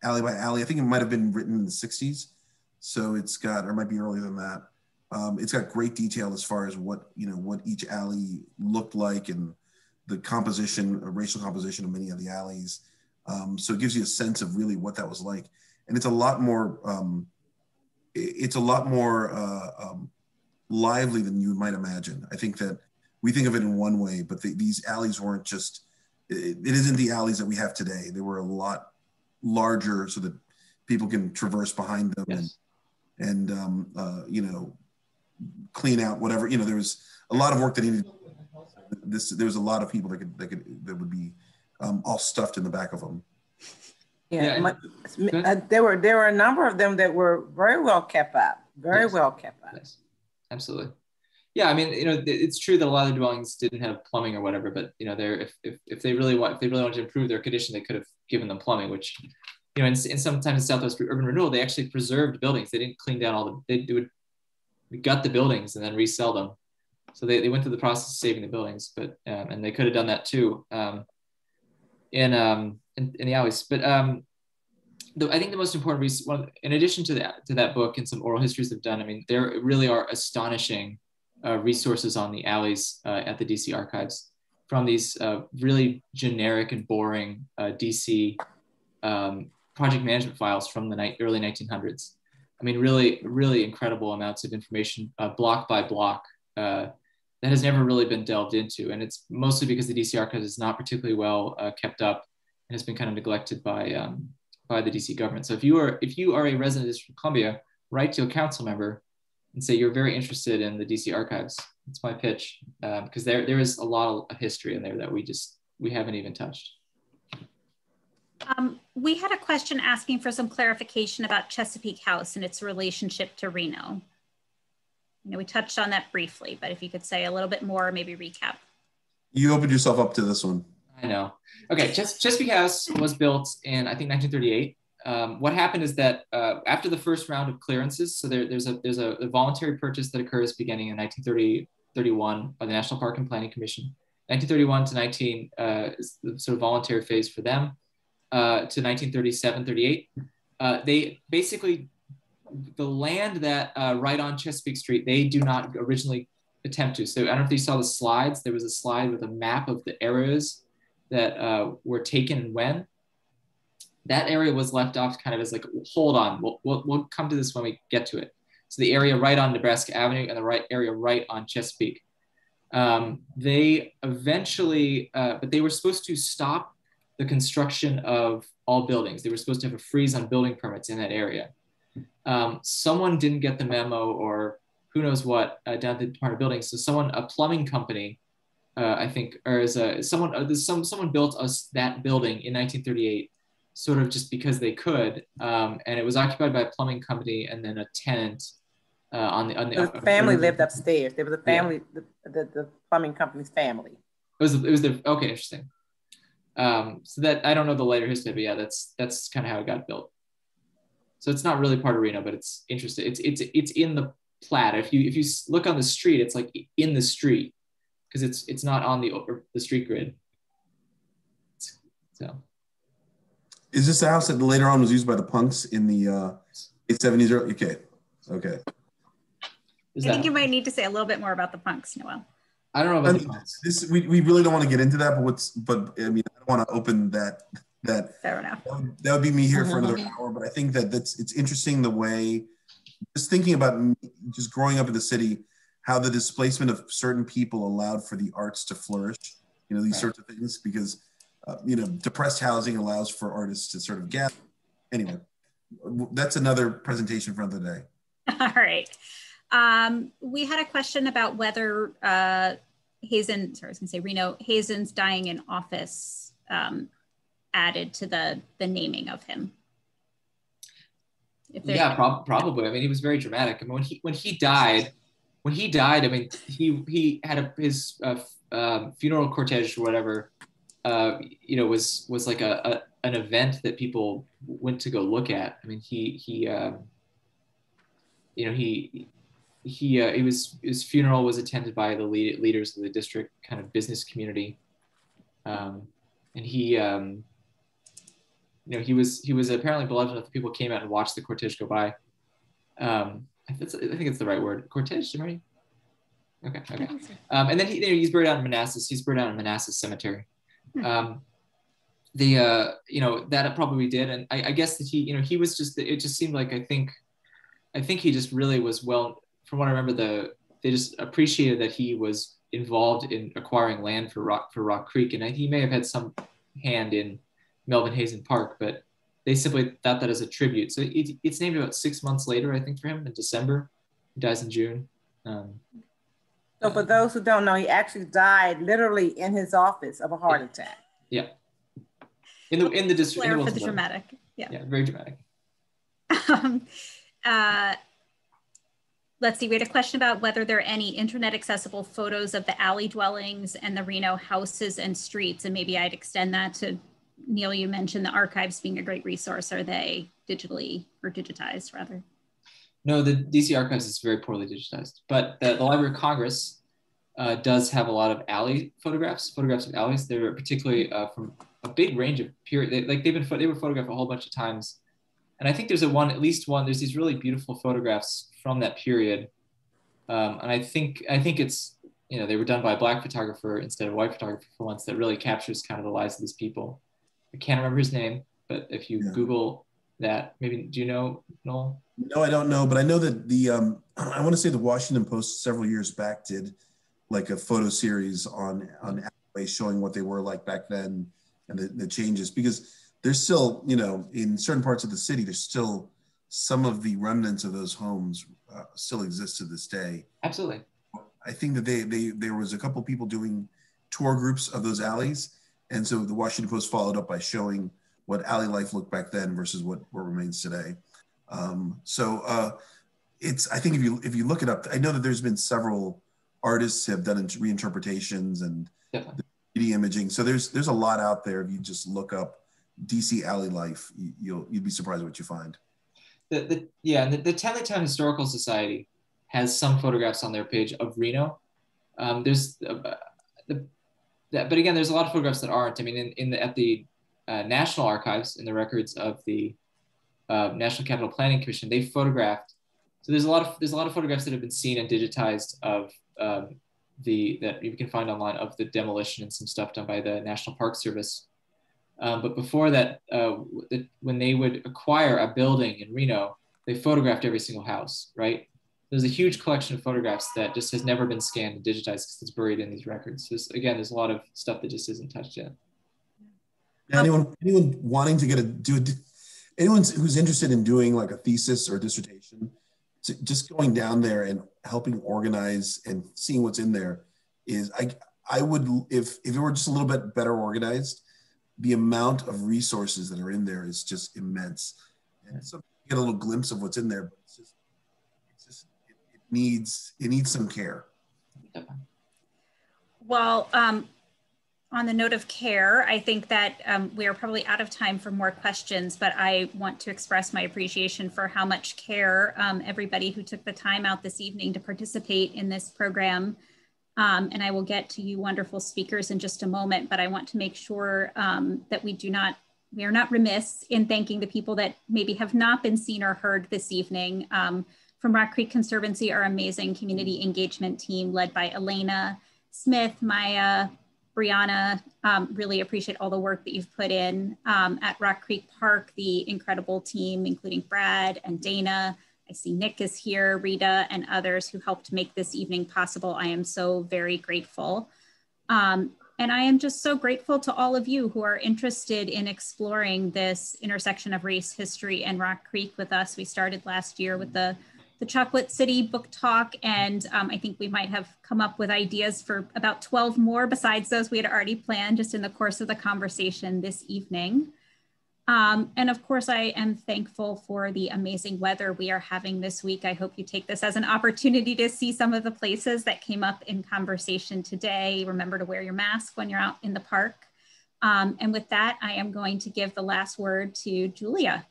alley by alley. I think it might have been written in the '60s, so it's got or it might be earlier than that. Um, it's got great detail as far as what you know what each alley looked like and the composition, uh, racial composition of many of the alleys. Um, so it gives you a sense of really what that was like, and it's a lot more. Um, it's a lot more uh, um, lively than you might imagine. I think that we think of it in one way, but the, these alleys weren't just. It, it isn't the alleys that we have today. They were a lot larger, so that people can traverse behind them yes. and and um, uh, you know clean out whatever. You know, there was a lot of work that needed. This there was a lot of people that could that could that would be um, all stuffed in the back of them. Yeah, yeah. My, uh, there were there were a number of them that were very well kept up, very yes. well kept up. Yes, absolutely. Yeah, I mean, you know, it's true that a lot of the dwellings didn't have plumbing or whatever, but you know, they're if, if, if they really want if they really wanted to improve their condition, they could have given them plumbing, which you know, and, and sometimes in Southwest Urban Renewal, they actually preserved buildings. They didn't clean down all the they, they would gut the buildings and then resell them. So they, they went through the process of saving the buildings, but um, and they could have done that too um, in, um, in, in the alleys. But um, the, I think the most important reason, well, in addition to that to that book and some oral histories they've done, I mean, there really are astonishing uh, resources on the alleys uh, at the DC archives from these uh, really generic and boring uh, DC um, project management files from the ni- early 1900s. I mean, really, really incredible amounts of information, uh, block by block, uh, that has never really been delved into. And it's mostly because the DC Archives is not particularly well kept up and has been kind of neglected by, um, by the DC government. So if you are, if you are a resident of District of Columbia, write to a council member and say you're very interested in the DC Archives. That's my pitch, because um, there, there is a lot of history in there that we just, we haven't even touched. Um, we had a question asking for some clarification about Chesapeake House and its relationship to Reno. You know, we touched on that briefly, but if you could say a little bit more, maybe recap. You opened yourself up to this one. Know. Okay, Ches- Chesapeake House was built in I think 1938. Um, what happened is that uh, after the first round of clearances, so there, there's a there's a, a, voluntary purchase that occurs beginning in 1931 by the National Park and Planning Commission. 1931 to 19 uh, is the sort of voluntary phase for them uh, to 1937, 38. Uh, they basically, the land that uh, right on Chesapeake Street, they do not originally attempt to. So I don't know if you saw the slides. There was a slide with a map of the areas that uh, were taken when. That area was left off kind of as like, hold on, we'll, we'll, we'll come to this when we get to it. So the area right on Nebraska Avenue and the right area right on Chesapeake. Um, they eventually, uh, but they were supposed to stop the construction of all buildings. They were supposed to have a freeze on building permits in that area. Um, someone didn't get the memo or who knows what uh, down at the Department of Buildings. So someone, a plumbing company, uh, I think, or as a someone, uh, some someone built us that building in 1938, sort of just because they could, um, and it was occupied by a plumbing company and then a tenant uh, on the on the. the family lived upstairs. There was a family, yeah. the, the, the plumbing company's family. It was it was the okay, interesting. Um, so that I don't know the later history, but yeah, that's that's kind of how it got built. So it's not really part of Reno, but it's interesting. It's it's it's in the plat. If you if you look on the street, it's like in the street because it's it's not on the the street grid. So. Is this the house that later on was used by the punks in the uh, 70s? Early? Okay, okay. I think you might need to say a little bit more about the punks, Noel. I don't know about I mean, this. We, we really don't want to get into that, but what's but I mean I don't want to open that that. Fair enough. That would, that would be me here for another hour, but I think that that's it's interesting the way just thinking about just growing up in the city, how the displacement of certain people allowed for the arts to flourish. You know these right. sorts of things because uh, you know depressed housing allows for artists to sort of gather. Anyway, that's another presentation for another day. All right. Um, we had a question about whether uh, Hazen, sorry, I was gonna say Reno, Hazen's dying in office um, added to the, the naming of him. yeah, prob probably. I mean, he was very dramatic. I mean, when he, when he died, when he died, I mean, he he had a, his uh, um, funeral cortege or whatever, uh, you know, was was like a, a, an event that people went to go look at. I mean, he he um, you know he he uh, it was his funeral was attended by the lead, leaders of the district kind of business community, um, and he um, you know he was he was apparently beloved enough that people came out and watched the cortege go by. Um, I think it's the right word. Cortege, right? Okay, okay. Um, and then he, you know, he's buried out in Manassas. He's buried out in Manassas Cemetery. Hmm. Um, the uh, you know that probably did, and I, I, guess that he you know he was just it just seemed like I think I think he just really was well from what I remember the they just appreciated that he was involved in acquiring land for Rock for Rock Creek, and he may have had some hand in Melvin Hazen Park, but they simply thought that as a tribute. So it, it's named about six months later, I think, for him in December. He dies in June. Um, so for those who don't know, he actually died literally in his office of a heart yeah. attack. Yeah. In the in the district. for the dramatic. Yeah. Yeah, very dramatic. Um, uh, let's see, we had a question about whether there are any internet accessible photos of the alley dwellings and the Reno houses and streets. And maybe I'd extend that to Neil, you mentioned the archives being a great resource. Are they digitally or digitized rather? No, the DC archives is very poorly digitized, but the, the Library of Congress uh, does have a lot of alley photographs, photographs of alleys. They're particularly uh, from a big range of period. They, like they've been they were photographed a whole bunch of times, and I think there's a one at least one. There's these really beautiful photographs from that period, um, and I think I think it's you know they were done by a black photographer instead of a white photographer for once. That really captures kind of the lives of these people. I can't remember his name, but if you yeah. Google that, maybe do you know Noel? No, I don't know, but I know that the um, I want to say the Washington Post several years back did like a photo series on on alleyways showing what they were like back then and the, the changes because there's still you know in certain parts of the city there's still some of the remnants of those homes uh, still exist to this day. Absolutely. I think that they they there was a couple people doing tour groups of those alleys and so the Washington Post followed up by showing what alley life looked back then versus what, what remains today. Um, so uh, it's I think if you if you look it up, I know that there's been several artists have done reinterpretations and the imaging. So there's there's a lot out there. If you just look up DC alley life, you, you'll you'd be surprised what you find. The, the yeah, the, the Tenleytown Historical Society has some photographs on their page of Reno. Um, there's uh, that, but again, there's a lot of photographs that aren't. I mean, in, in the, at the uh, National Archives, in the records of the uh, National Capital Planning Commission, they photographed. So there's a lot of there's a lot of photographs that have been seen and digitized of um, the that you can find online of the demolition and some stuff done by the National Park Service. Um, but before that, uh, the, when they would acquire a building in Reno, they photographed every single house, right? There's a huge collection of photographs that just has never been scanned and digitized because it's buried in these records. So again, there's a lot of stuff that just isn't touched yet. Yeah, anyone anyone wanting to get a do anyone who's interested in doing like a thesis or a dissertation, just going down there and helping organize and seeing what's in there is I I would if if it were just a little bit better organized, the amount of resources that are in there is just immense. And so you get a little glimpse of what's in there, but it's just needs it needs some care. Well, um, on the note of care, I think that um, we are probably out of time for more questions, but I want to express my appreciation for how much care um, everybody who took the time out this evening to participate in this program. Um, and I will get to you wonderful speakers in just a moment, but I want to make sure um, that we do not, we are not remiss in thanking the people that maybe have not been seen or heard this evening. Um, from Rock Creek Conservancy, our amazing community engagement team led by Elena Smith, Maya, Brianna. Um, really appreciate all the work that you've put in um, at Rock Creek Park, the incredible team, including Brad and Dana. I see Nick is here, Rita, and others who helped make this evening possible. I am so very grateful. Um, and I am just so grateful to all of you who are interested in exploring this intersection of race, history, and Rock Creek with us. We started last year with the the Chocolate City book talk, and um, I think we might have come up with ideas for about 12 more besides those we had already planned just in the course of the conversation this evening. Um, and of course, I am thankful for the amazing weather we are having this week. I hope you take this as an opportunity to see some of the places that came up in conversation today. Remember to wear your mask when you're out in the park. Um, and with that, I am going to give the last word to Julia.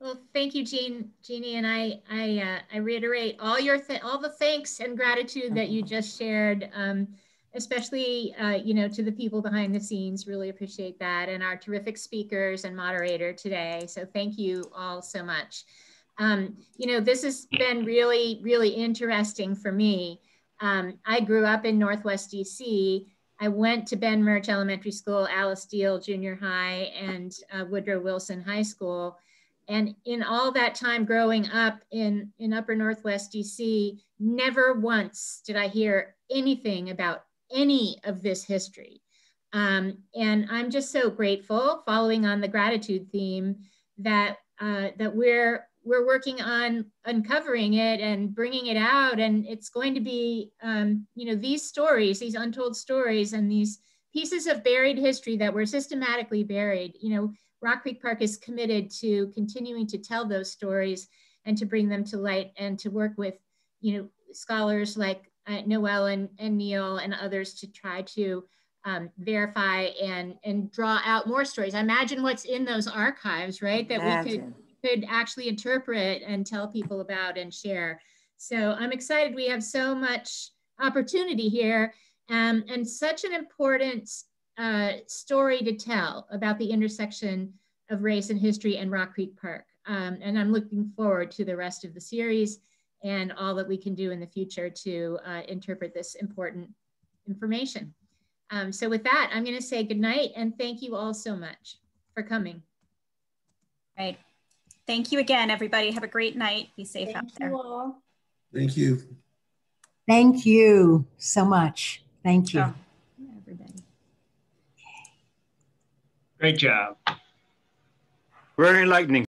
Well, thank you, Jean, Jeannie, and I, I, uh, I reiterate all your, all the thanks and gratitude that you just shared. Um, especially, uh, you know, to the people behind the scenes, really appreciate that. And our terrific speakers and moderator today. So thank you all so much. Um, you know, this has been really, really interesting for me. Um, I grew up in Northwest DC. I went to Ben Murch Elementary School, Alice Deal Junior High, and uh, Woodrow Wilson High School. And in all that time growing up in, in upper Northwest DC, never once did I hear anything about any of this history. Um, and I'm just so grateful, following on the gratitude theme, that uh, that we're we're working on uncovering it and bringing it out. And it's going to be, um, you know, these stories, these untold stories, and these pieces of buried history that were systematically buried. You know, Rock Creek Park is committed to continuing to tell those stories and to bring them to light and to work with, you know, scholars like uh, Noel and, and Neil and others to try to um, verify and, and draw out more stories. I imagine what's in those archives, right? That imagine. we could, could actually interpret and tell people about and share. So I'm excited we have so much opportunity here um, and such an important uh, story to tell about the intersection of race and history and Rock Creek Park. Um, and I'm looking forward to the rest of the series and all that we can do in the future to uh, interpret this important information. Um, so with that, I'm gonna say good night and thank you all so much for coming. Right. Thank you again, everybody. Have a great night. Be safe thank out there. All. Thank you. Thank you so much. Thank you. Oh, everybody. Great job. Very enlightening.